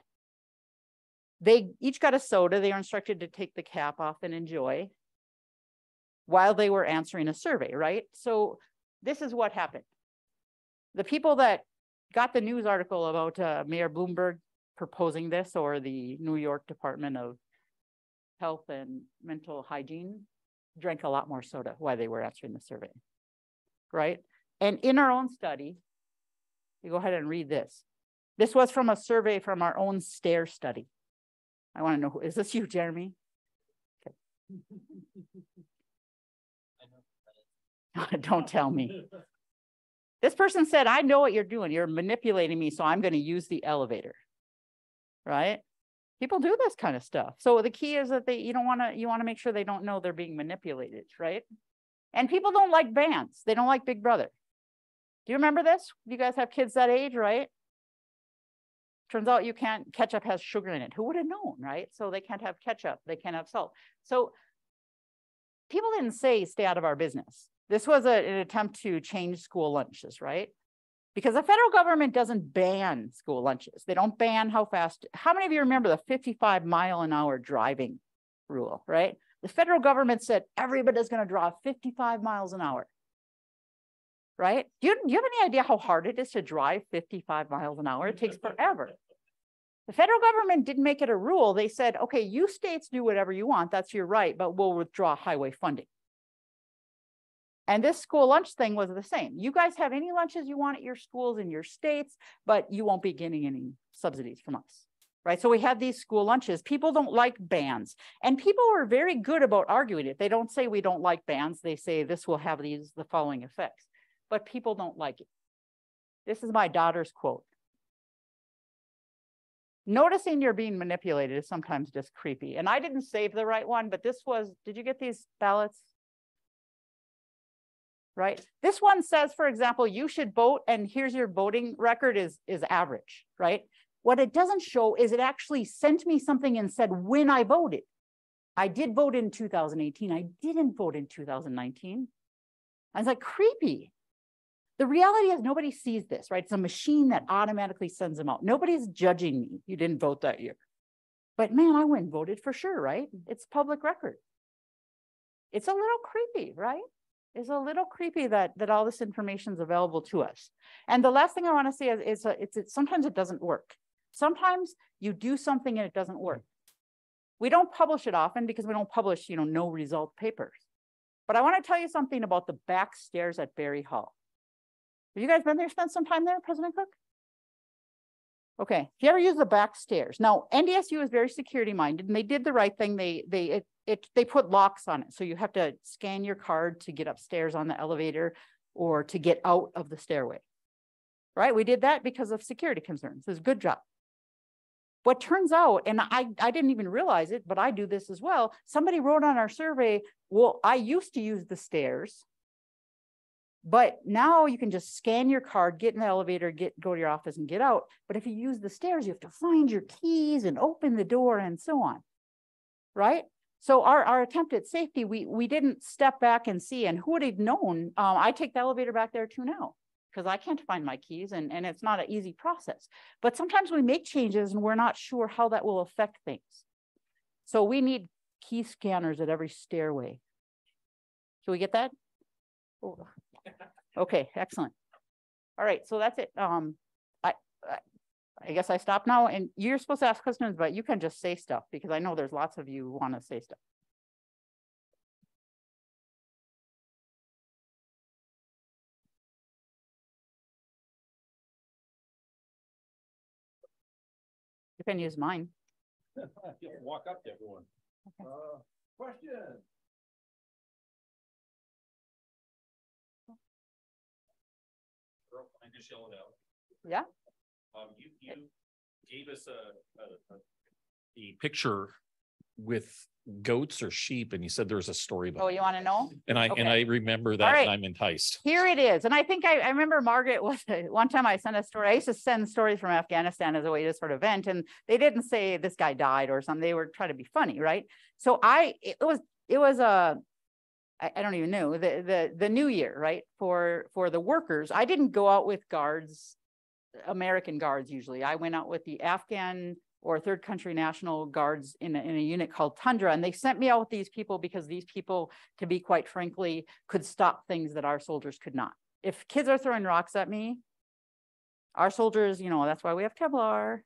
They each got a soda. They were instructed to take the cap off and enjoy while they were answering a survey, right? So this is what happened. The people that got the news article about uh, Mayor Bloomberg proposing this or the New York Department of Health and Mental Hygiene drank a lot more soda while they were answering the survey, right? And in our own study, you go ahead and read this. This was from a survey from our own STAIR study. I want to know, who, is this you, Jeremy? Okay. Don't tell me. This person said, I know what you're doing. You're manipulating me, so I'm going to use the elevator. Right? People do this kind of stuff. So the key is that they you don't want to you want to make sure they don't know they're being manipulated, right? And people don't like bands. They don't like Big Brother. Do you remember this? You guys have kids that age, right? Turns out you can't, ketchup has sugar in it. Who would have known, right? So they can't have ketchup, they can't have salt. So people didn't say stay out of our business. This was a, an attempt to change school lunches, right? Because the federal government doesn't ban school lunches. They don't ban how fast. How many of you remember the 55 mile an hour driving rule, right? The federal government said everybody's going to drive 55 miles an hour right? Do you, do you have any idea how hard it is to drive 55 miles an hour? It takes forever. The federal government didn't make it a rule. They said, okay, you states do whatever you want. That's your right, but we'll withdraw highway funding. And this school lunch thing was the same. You guys have any lunches you want at your schools in your states, but you won't be getting any subsidies from us. Right. So we had these school lunches. People don't like bans. And people were very good about arguing it. They don't say we don't like bans. They say this will have these the following effects but people don't like it. This is my daughter's quote. Noticing you're being manipulated is sometimes just creepy. And I didn't save the right one, but this was, did you get these ballots? Right? This one says, for example, you should vote and here's your voting record is, is average, right? What it doesn't show is it actually sent me something and said when I voted. I did vote in 2018. I didn't vote in 2019. I was like, creepy. The reality is nobody sees this, right? It's a machine that automatically sends them out. Nobody's judging me. You didn't vote that year. But man, I went and voted for sure, right? It's public record. It's a little creepy, right? Is a little creepy that that all this information is available to us. And the last thing I want to say is, is uh, it's, it's sometimes it doesn't work. Sometimes you do something and it doesn't work. We don't publish it often because we don't publish, you know, no result papers. But I want to tell you something about the back stairs at Barry Hall. Have you guys been there, spent some time there, President Cook? Okay, if you ever use the back stairs. Now, NDSU is very security minded and they did the right thing. They they it, they put locks on it. So you have to scan your card to get upstairs on the elevator or to get out of the stairway. Right? We did that because of security concerns. It's a good job. What turns out, and I, I didn't even realize it, but I do this as well. Somebody wrote on our survey, well, I used to use the stairs, but now you can just scan your card, get in the elevator, get go to your office and get out. But if you use the stairs, you have to find your keys and open the door and so on. Right? So our, our attempt at safety, we we didn't step back and see, and who would have known? Um, I take the elevator back there too now because I can't find my keys and, and it's not an easy process. But sometimes we make changes and we're not sure how that will affect things. So we need key scanners at every stairway. Can we get that? Oh. Okay, excellent. All right, so that's it. Um, I, I, I guess I stop now and you're supposed to ask questions, but you can just say stuff because I know there's lots of you who want to say stuff. You can use mine. Walk up to everyone. Okay. Uh, question. I just yell it out. Yeah. Um, you, you gave us a, a, a. The picture with goats or sheep and you said there's a story Oh, you want to know? And I, and. I remember that right. and I'm enticed. Here it is. And I think I, I remember Margaret was one time I sent a story. I used to send stories from Afghanistan as a way to sort of vent, and they didn't say this guy died or something. They were trying to be funny, right? So I it was it was a I, I don't even know the the the new year, right? For for the workers. I didn't go out with guards, American guards usually. I went out with the Afghan or third country national guards in a, in a unit called Tundra. And they sent me out with these people because these people, to be quite frankly, could stop things that our soldiers could not. If kids are throwing rocks at me, our soldiers, you know, that's why we have Kevlar.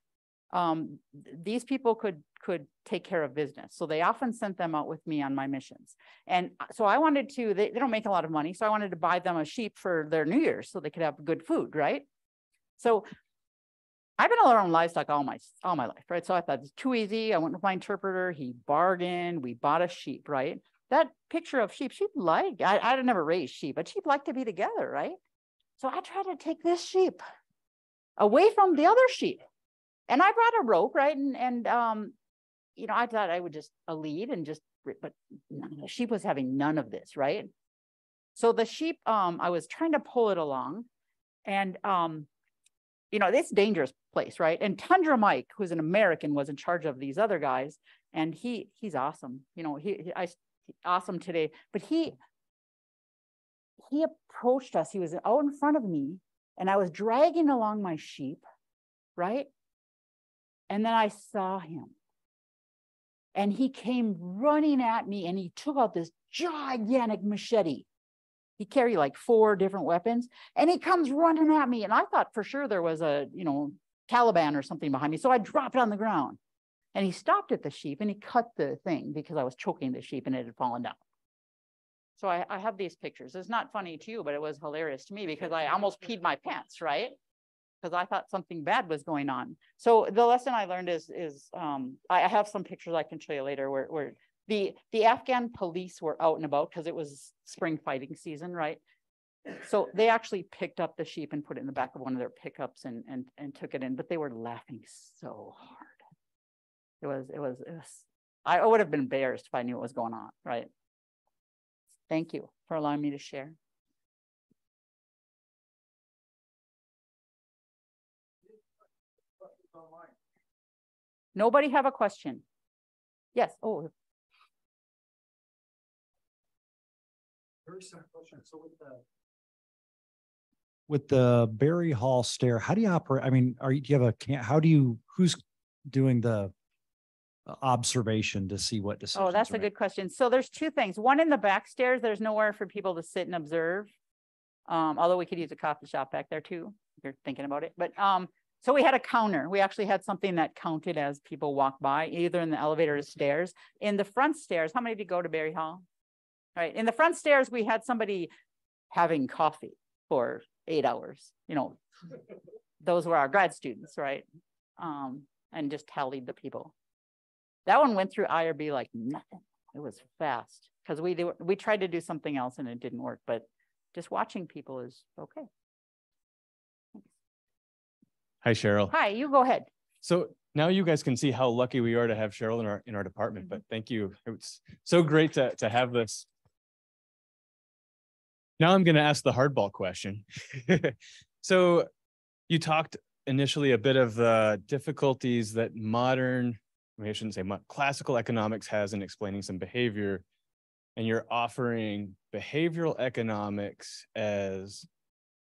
Um, these people could could take care of business. So they often sent them out with me on my missions. And so I wanted to, they, they don't make a lot of money. So I wanted to buy them a sheep for their New Year's so they could have good food, right? So I've been all around livestock all my all my life, right? So I thought it's too easy. I went with my interpreter. He bargained. We bought a sheep, right? That picture of sheep, sheep like I I'd never raised sheep, but sheep like to be together, right? So I tried to take this sheep away from the other sheep, and I brought a rope, right? And and um, you know, I thought I would just a lead and just, but the sheep was having none of this, right? So the sheep, um, I was trying to pull it along, and um, you know, it's dangerous place, right? And Tundra Mike, who's an American, was in charge of these other guys, and he he's awesome. You know, he, he I awesome today, but he he approached us. He was out in front of me, and I was dragging along my sheep, right? And then I saw him. And he came running at me and he took out this gigantic machete he carried like four different weapons and he comes running at me. And I thought for sure there was a, you know, Taliban or something behind me. So I dropped on the ground and he stopped at the sheep and he cut the thing because I was choking the sheep and it had fallen down. So I, I have these pictures. It's not funny to you, but it was hilarious to me because I almost peed my pants, right? Because I thought something bad was going on. So the lesson I learned is, is um, I have some pictures I can show you later where, where the the Afghan police were out and about because it was spring fighting season, right? So they actually picked up the sheep and put it in the back of one of their pickups and and and took it in, but they were laughing so hard. It was it was it was I would have been embarrassed if I knew what was going on, right? Thank you for allowing me to share. Nobody have a question? Yes. Oh, Very simple question. So with the with the Barry Hall stair, how do you operate? I mean, are you, do you have a, can, how do you, who's doing the uh, observation to see what decisions. Oh, that's are a made? good question. So there's two things. One in the back stairs, there's nowhere for people to sit and observe. Um, although we could use a coffee shop back there too, if you're thinking about it. But, um, so we had a counter. We actually had something that counted as people walk by, either in the elevator or stairs. In the front stairs, how many of you go to Barry Hall? Right, in the front stairs, we had somebody having coffee for eight hours, you know. Those were our grad students, right? Um, and just tallied the people. That one went through IRB like nothing. It was fast because we do, we tried to do something else and it didn't work, but just watching people is okay. Hi, Cheryl. Hi, you go ahead. So now you guys can see how lucky we are to have Cheryl in our, in our department, but thank you. It's so great to, to have this. Now I'm going to ask the hardball question. So you talked initially a bit of the difficulties that modern, I, mean, I shouldn't say mo- classical economics has in explaining some behavior. And you're offering behavioral economics as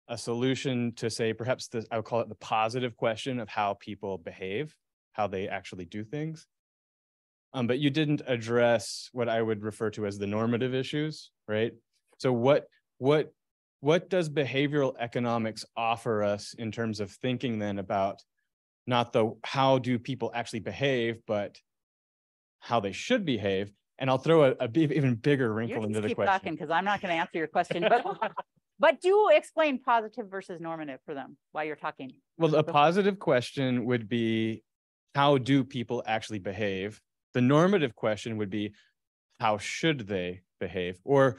a solution to say perhaps the I would call it the positive question of how people behave, how they actually do things. Um, but you didn't address what I would refer to as the normative issues, right? So what what what does behavioral economics offer us in terms of thinking then about not the how do people actually behave, but how they should behave? And I'll throw a, a big, even bigger wrinkle into the keep question. talking because I'm not going to answer your question, but, but do explain positive versus normative for them while you're talking. Well, a positive question would be, how do people actually behave? The normative question would be, how should they behave? Or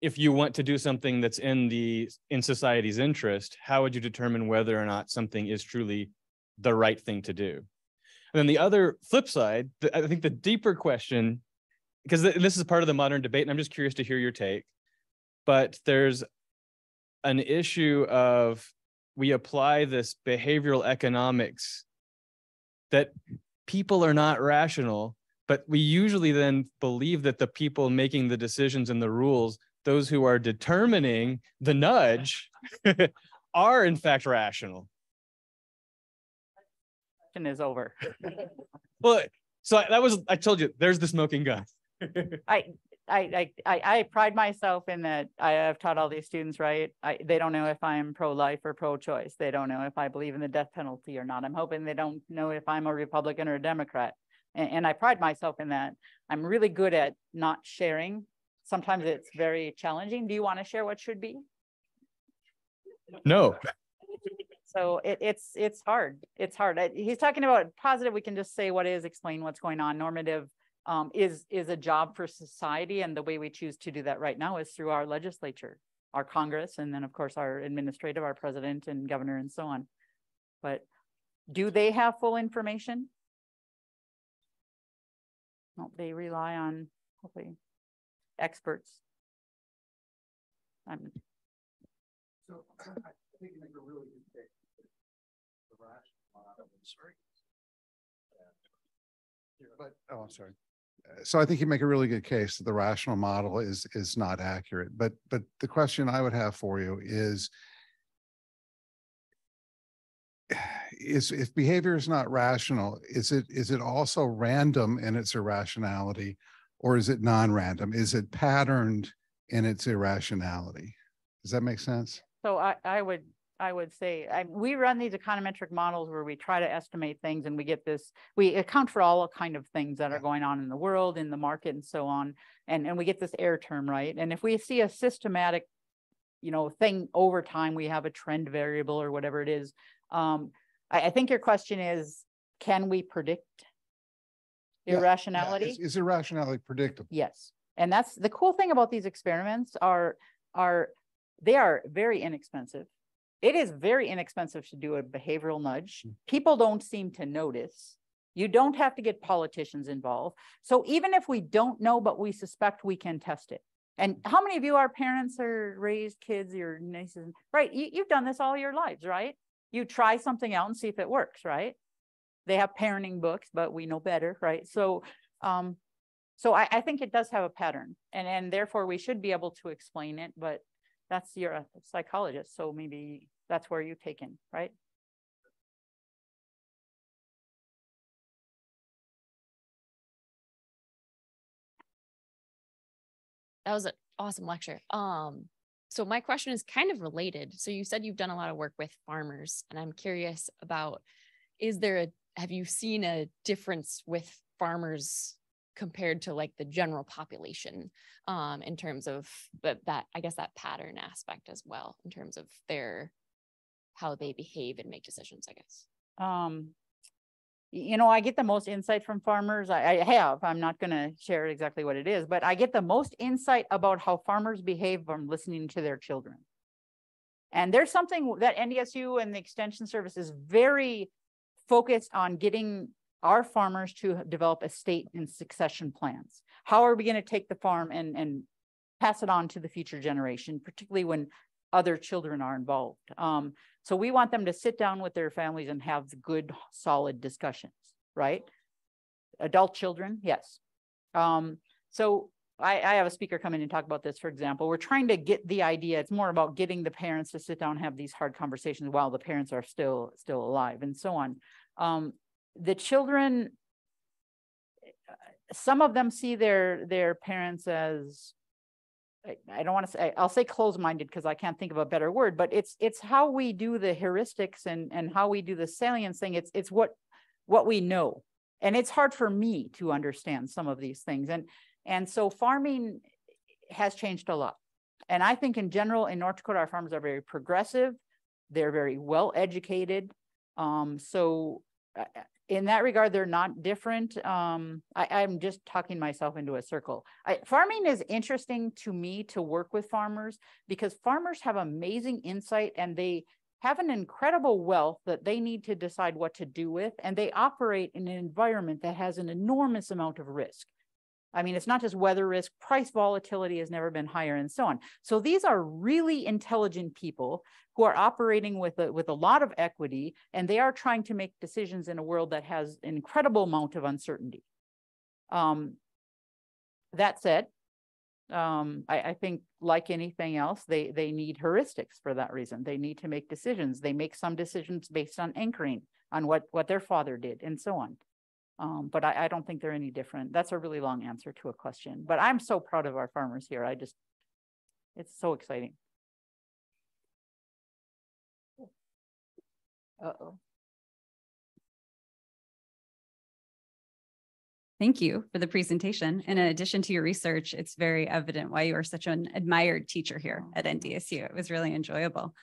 if you want to do something that's in the, in society's interest, how would you determine whether or not something is truly the right thing to do? And then the other flip side, I think the deeper question, because th- this is part of the modern debate, and I'm just curious to hear your take. But there's an issue of we apply this behavioral economics that people are not rational, but we usually then believe that the people making the decisions and the rules, those who are determining the nudge, are in fact rational. Question is over. Well, so that was, I told you, there's the smoking gun. I, I, I, I pride myself in that I have taught all these students, right? I, they don't know if I'm pro-life or pro-choice. They don't know if I believe in the death penalty or not. I'm hoping they don't know if I'm a Republican or a Democrat. And, and I pride myself in that. I'm really good at not sharing. Sometimes it's very challenging. Do you want to share what should be? No, So it, it's, it's hard. It's hard. He's talking about positive. We can just say what is, explain what's going on. Normative um, is, is a job for society. And the way we choose to do that right now is through our legislature, our Congress, and then of course our administrative, our president and governor and so on. But do they have full information? No, they rely on hopefully experts. I'm, So I think you make a really good case. The rational Sorry. But, oh, I'm sorry. Uh, So I think you make a really good case that the rational model is, is not accurate, but, but the question I would have for you is is if behavior is not rational, is it, is it also random in its irrationality? Or is it non-random? Is it patterned in its irrationality? Does that make sense? So I, I would, I would say, I, we run these econometric models where we try to estimate things and we get this, we account for all kind of things that are going on in the world, in the market and so on. And, and we get this error term, right? And if we see a systematic, you know, thing over time, we have a trend variable or whatever it is. Um, I, I think your question is, can we predict Yeah, Yeah, irrationality? Is is irrationality predictable? Yes, and that's the cool thing about these experiments are, are, they are very inexpensive. It is very inexpensive to do a behavioral nudge. Hmm. People don't seem to notice. You don't have to get politicians involved. So even if we don't know, but we suspect we can test it. And hmm. how many of you are parents or raised kids, your nieces, right? You, you've done this all your lives, right? You try something out and see if it works, right? They have parenting books, but we know better, right? So, um, so I, I think it does have a pattern, and and therefore we should be able to explain it. But that's you're a uh, psychologist, so maybe that's where you take in, right? That was an awesome lecture. Um, so my question is kind of related. So you said you've done a lot of work with farmers, and I'm curious about is there a have you seen a difference with farmers compared to like the general population um, in terms of that that I guess that pattern aspect as well in terms of their how they behave and make decisions, I guess. Um, you know, I get the most insight from farmers. I, I have, I'm not gonna share exactly what it is, but I get the most insight about how farmers behave from listening to their children. And there's something that NDSU and the extension service is very focused on getting our farmers to develop estate and succession plans. How are we gonna take the farm and, and pass it on to the future generation, particularly when other children are involved. Um, so we want them to sit down with their families and have good, solid discussions, right? Adult children, yes. Um, so I, I have a speaker come in and talk about this, for example. We're trying to get the idea. It's more about getting the parents to sit down and have these hard conversations while the parents are still still alive and so on. Um, the children, some of them see their their parents as I, don't want to say, I'll say closed-minded because I can't think of a better word, but it's it's how we do the heuristics and and how we do the salience thing. It's it's what what we know, and it's hard for me to understand some of these things. And and so farming has changed a lot. And I think in general in North Dakota, our farmers are very progressive. They're very well educated. Um, so in that regard, they're not different. Um, I, am just talking myself into a circle. I, farming is interesting to me to work with farmers because farmers have amazing insight and they have an incredible wealth that they need to decide what to do with. And they operate in an environment that has an enormous amount of risk. I mean, it's not just weather risk, price volatility has never been higher and so on. So these are really intelligent people who are operating with a, with a lot of equity, and they are trying to make decisions in a world that has an incredible amount of uncertainty. Um, that said, um, I, I, think like anything else, they, they need heuristics for that reason. They need to make decisions. They make some decisions based on anchoring on what, what their father did and so on. Um, but I, I don't think they're any different. That's a really long answer to a question, but I'm so proud of our farmers here. I just, it's so exciting. Uh-oh. Thank you for the presentation. And in addition to your research, it's very evident why you are such an admired teacher here at NDSU. It was really enjoyable.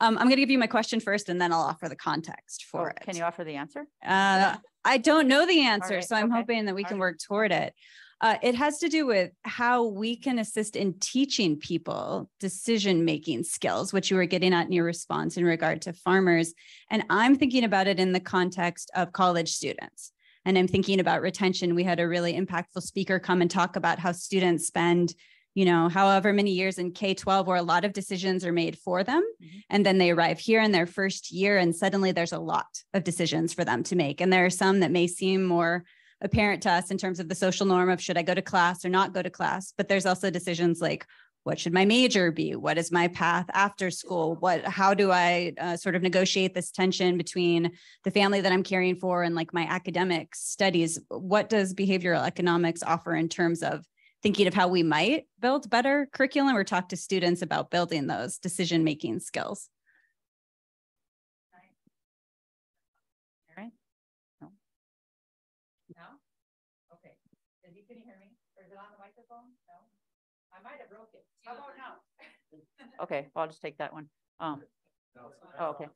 Um, I'm going to give you my question first, and then I'll offer the context for oh, it. Can you offer the answer? Uh, I don't know the answer, right, so I'm okay. hoping that we All can right. work toward it. Uh, it has to do with how we can assist in teaching people decision making skills, which you were getting at in your response in regard to farmers. And I'm thinking about it in the context of college students. And I'm thinking about retention. We had a really impactful speaker come and talk about how students spend you know, however many years in K 12 where a lot of decisions are made for them. Mm-hmm. And then they arrive here in their first year, and suddenly there's a lot of decisions for them to make. And there are some that may seem more apparent to us in terms of the social norm of should I go to class or not go to class. But there's also decisions like, what should my major be what is my path after school what how do i uh, sort of negotiate this tension between the family that i'm caring for and like my academic studies what does behavioral economics offer in terms of thinking of how we might build better curriculum or talk to students about building those decision making skills All right. No. No? Okay. Is he, can you hear me? Or is it on the microphone? No. I might have broke it. How about now? Okay, well, I'll just take that one. Um, oh, okay.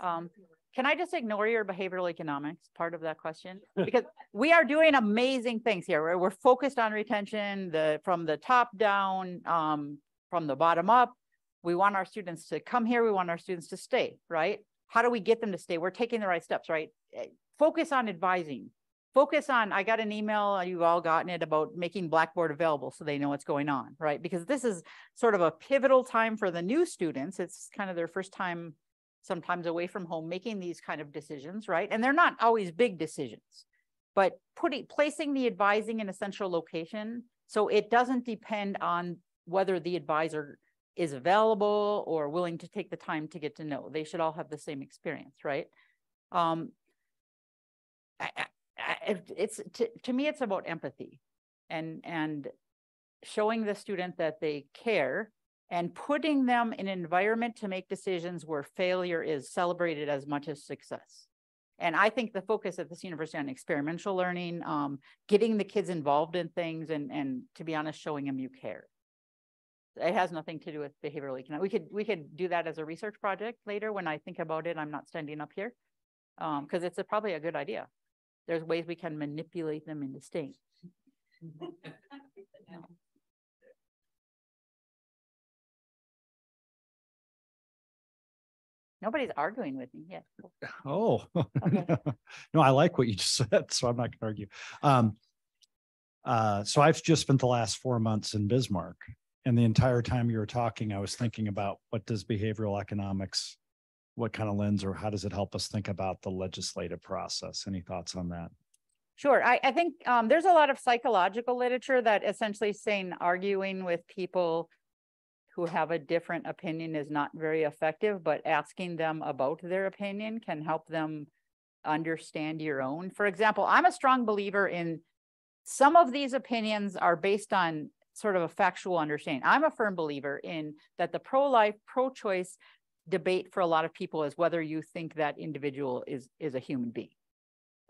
Um, can I just ignore your behavioral economics part of that question? Because we are doing amazing things here. We're, we're focused on retention, the from the top down, um, from the bottom up. We want our students to come here. We want our students to stay, right? How do we get them to stay? We're taking the right steps, right? Eh, focus on advising focus on, I got an email, uh, you've all gotten it about making Blackboard available so they know what's going on, right? Because this is sort of a pivotal time for the new students. It's kind of their first time sometimes away from home making these kind of decisions, right? And they're not always big decisions, but putting placing the advising in a central location so it doesn't depend on whether the advisor is available or willing to take the time to get to know. They should all have the same experience, right? Um, I, I, it's to, to me it's about empathy and and showing the student that they care and putting them in an environment to make decisions where failure is celebrated as much as success. And I think the focus at this university on experiential learning, um, getting the kids involved in things and, and to be honest, showing them you care. It has nothing to do with behavioral economics. We could, we could do that as a research project later. When I think about it, I'm not standing up here. Um, cause it's a, probably a good idea. There's ways we can manipulate them into staying. Nobody's arguing with me yet. Oh, Okay. no, I like what you just said, so I'm not gonna argue. Um, uh, so I've just spent the last four months in Bismarck. And the entire time you were talking, I was thinking about what does behavioral economics, what kind of lens or how does it help us think about the legislative process? Any thoughts on that? Sure. I, I think um, there's a lot of psychological literature that essentially saying arguing with people who have a different opinion is not very effective, but asking them about their opinion can help them understand your own. For example, I'm a strong believer in some of these opinions are based on sort of a factual understanding. I'm a firm believer in that the pro-life, pro-choice debate for a lot of people is whether you think that individual is is a human being,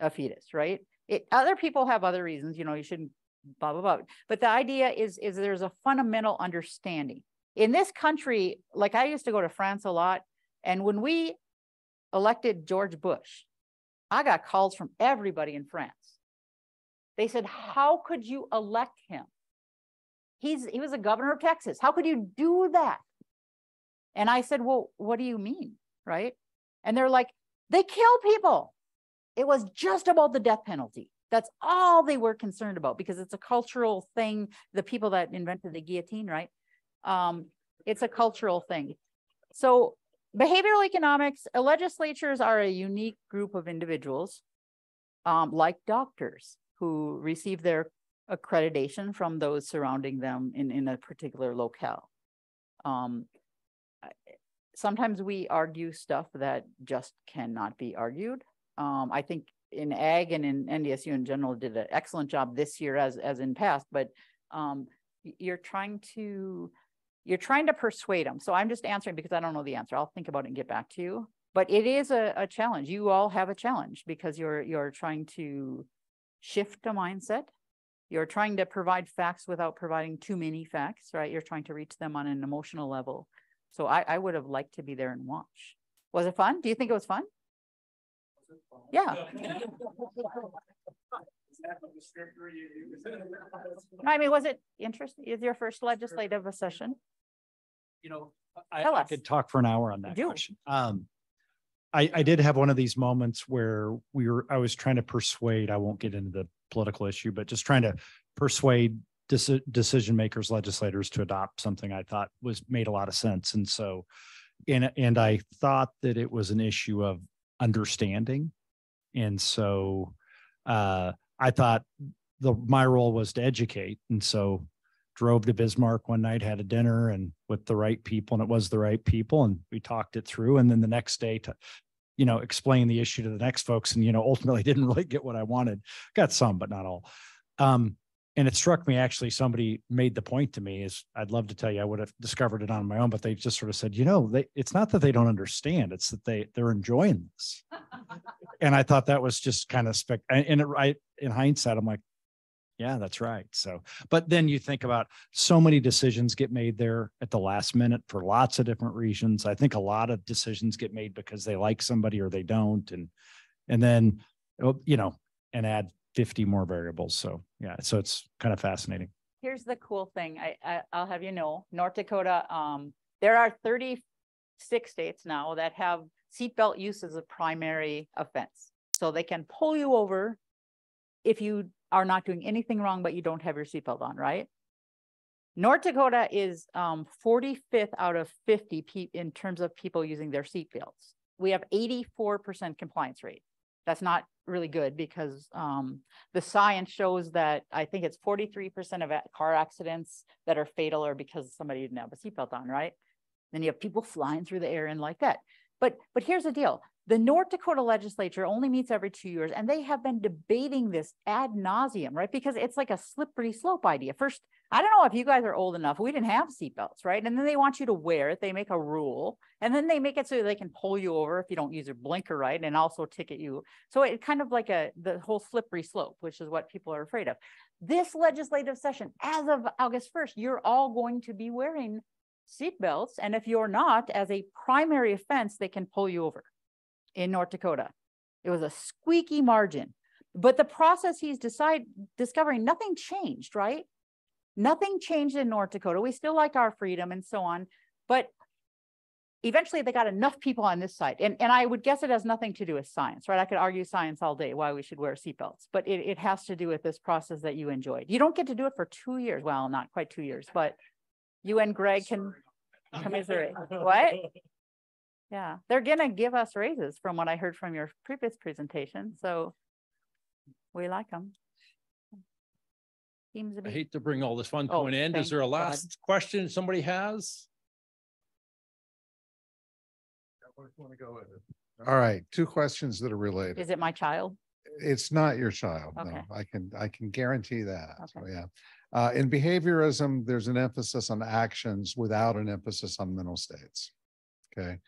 a fetus, right? It other people have other reasons, you know, you shouldn't blah blah blah. But the idea is is there's a fundamental understanding. In this country, like I used to go to France a lot, and when we elected George Bush, I got calls from everybody in France. They said, "How could you elect him? He's he was a governor of Texas. How could you do that?" And I said, "Well, what do you mean?" Right? And they're like, "They kill people." It was just about the death penalty. That's all they were concerned about because it's a cultural thing. The people that invented the guillotine, right? Um, it's a cultural thing. So behavioral economics, uh, legislatures are a unique group of individuals, um, like doctors who receive their accreditation from those surrounding them in, in a particular locale. Um, sometimes we argue stuff that just cannot be argued. Um, I think in ag and in NDSU in general did an excellent job this year as as in past, but um, you're trying to you're trying to persuade them. So I'm just answering because I don't know the answer. I'll think about it and get back to you. But it is a, a challenge. You all have a challenge because you're you're trying to shift a mindset. You're trying to provide facts without providing too many facts, right? You're trying to reach them on an emotional level. So I, I would have liked to be there and watch. Was it fun? Do you think it was fun? Yeah. I mean, was it interesting? Is your first legislative session? You know, I, I could talk for an hour on that Do. question. Um, I, I did have one of these moments where we were, I was trying to persuade, I won't get into the political issue, but just trying to persuade deci- decision makers, legislators to adopt something I thought was, made a lot of sense. And so, and, and I thought that it was an issue of understanding. And so, uh, I thought the, my role was to educate. And so drove to Bismarck one night, had a dinner and with the right people and it was the right people. And we talked it through. And then the next day to, you know, explain the issue to the next folks and, you know, ultimately didn't really get what I wanted. Got some, but not all. Um, and it struck me actually somebody made the point to me is I'd love to tell you I would have discovered it on my own, but they just sort of said, you know, they it's not that they don't understand, it's that they they're enjoying this. and I thought that was just kind of spec and it right in hindsight, I'm like, yeah, that's right. So, but then you think about so many decisions get made there at the last minute for lots of different reasons. I think a lot of decisions get made because they like somebody or they don't. And, and then, oh, you know, and add 50 more variables. So yeah, so it's kind of fascinating. Here's the cool thing. I, I I'll have you know, North Dakota, um, there are 36 states now that have seatbelt use as a primary offense. So they can pull you over if you are not doing anything wrong, but you don't have your seatbelt on, right? North Dakota is um, 45th out of 50 pe- in terms of people using their seatbelts. We have 84% compliance rate. That's not really good because um, the science shows that I think it's 43% of car accidents that are fatal are because somebody didn't have a seatbelt on, right? Then you have people flying through the air and like that. But but here's the deal. The North Dakota legislature only meets every two years, and they have been debating this ad nauseum, right? Because it's like a slippery slope idea. First, I don't know if you guys are old enough. We didn't have seatbelts, right? And then they want you to wear it. They make a rule and then they make it so they can pull you over if you don't use your blinker right and also ticket you. So it kind of like a the whole slippery slope, which is what people are afraid of. This legislative session, as of August 1st, you're all going to be wearing seatbelts. And if you're not, as a primary offense, they can pull you over in North Dakota. It was a squeaky margin. But the process he's decide discovering nothing changed, right? Nothing changed in North Dakota. We still like our freedom and so on. But eventually they got enough people on this side. And, and I would guess it has nothing to do with science, right? I could argue science all day why we should wear seatbelts, but it, it has to do with this process that you enjoyed. You don't get to do it for two years. Well, not quite two years, but you and Greg can commiserate. What? Yeah, they're gonna give us raises from what I heard from your previous presentation. So we like them. Seems to I hate to bring all this fun to Oh, an end. thank Is there a God. last question somebody has? Want to go with? All right, two questions that are related. is it my child? It's not your child, no. Okay. I can, I can guarantee that. So, Okay. yeah. Uh, in behaviorism, there's an emphasis on actions without an emphasis on mental states. Okay.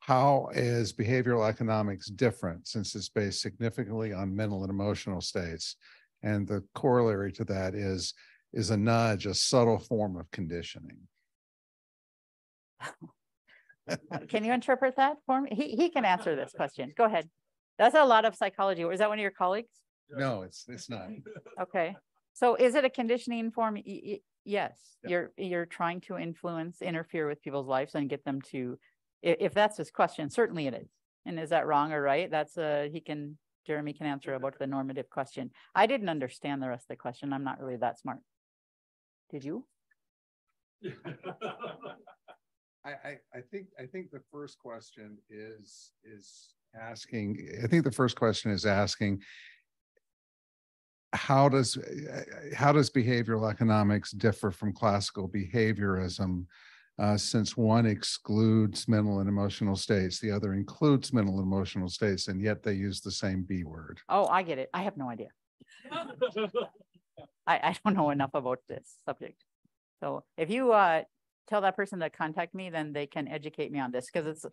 How is behavioral economics different since it's based significantly on mental and emotional states? And the corollary to that is, is a nudge, a subtle form of conditioning. Can you interpret that for me? He, he can answer this question. Go ahead. That's a lot of psychology. Is that one of your colleagues? No, it's, it's not. Okay, so is it a conditioning form? Y- y- Yes, Yeah. you're, you're trying to influence, interfere with people's lives and get them to, if that's his question, certainly it is. And is that wrong or right? That's a, he can, Jeremy can answer about the normative question. I didn't understand the rest of the question. I'm not really that smart. Did you? I, I, I think, I think the first question is, is asking, I think the first question is asking. How does, how does behavioral economics differ from classical behaviorism? Uh, since one excludes mental and emotional states, the other includes mental and emotional states, and yet they use the same B word. Oh, I get it. I have no idea. I, I don't know enough about this subject. So if you, uh, tell that person to contact me, then they can educate me on this, because it's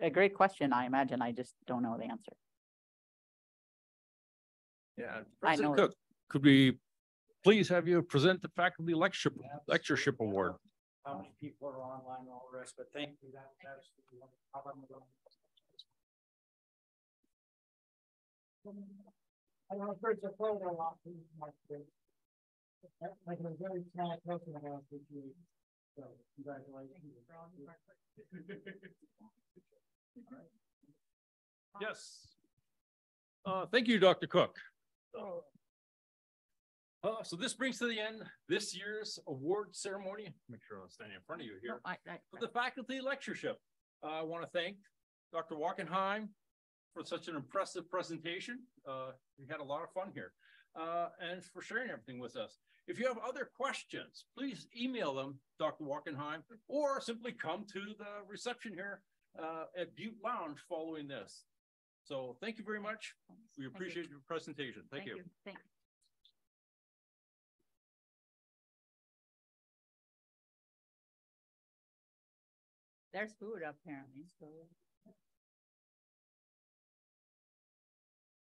a great question, I imagine. I just don't know the answer. Yeah. I President know. Cook, could we please have you present the faculty lectureship, lectureship award? How many people are online and all the rest, but thank you. That, that's. I know first a photo off. Like a very small person around So congratulations. Yes. Uh, thank you, Dr. Cook. Uh, so this brings to the end this year's award ceremony. Make sure I'm standing in front of you here. I, I, For the faculty lectureship, uh, I want to thank Dr. Wachenheim for such an impressive presentation. Uh, we had a lot of fun here. Uh, and for sharing everything with us. If you have other questions, please email them, Dr. Wachenheim, or simply come to the reception here uh, at Butte Lounge following this. So thank you very much. We you. appreciate your presentation. Thank you. Thank you. There's food apparently, so.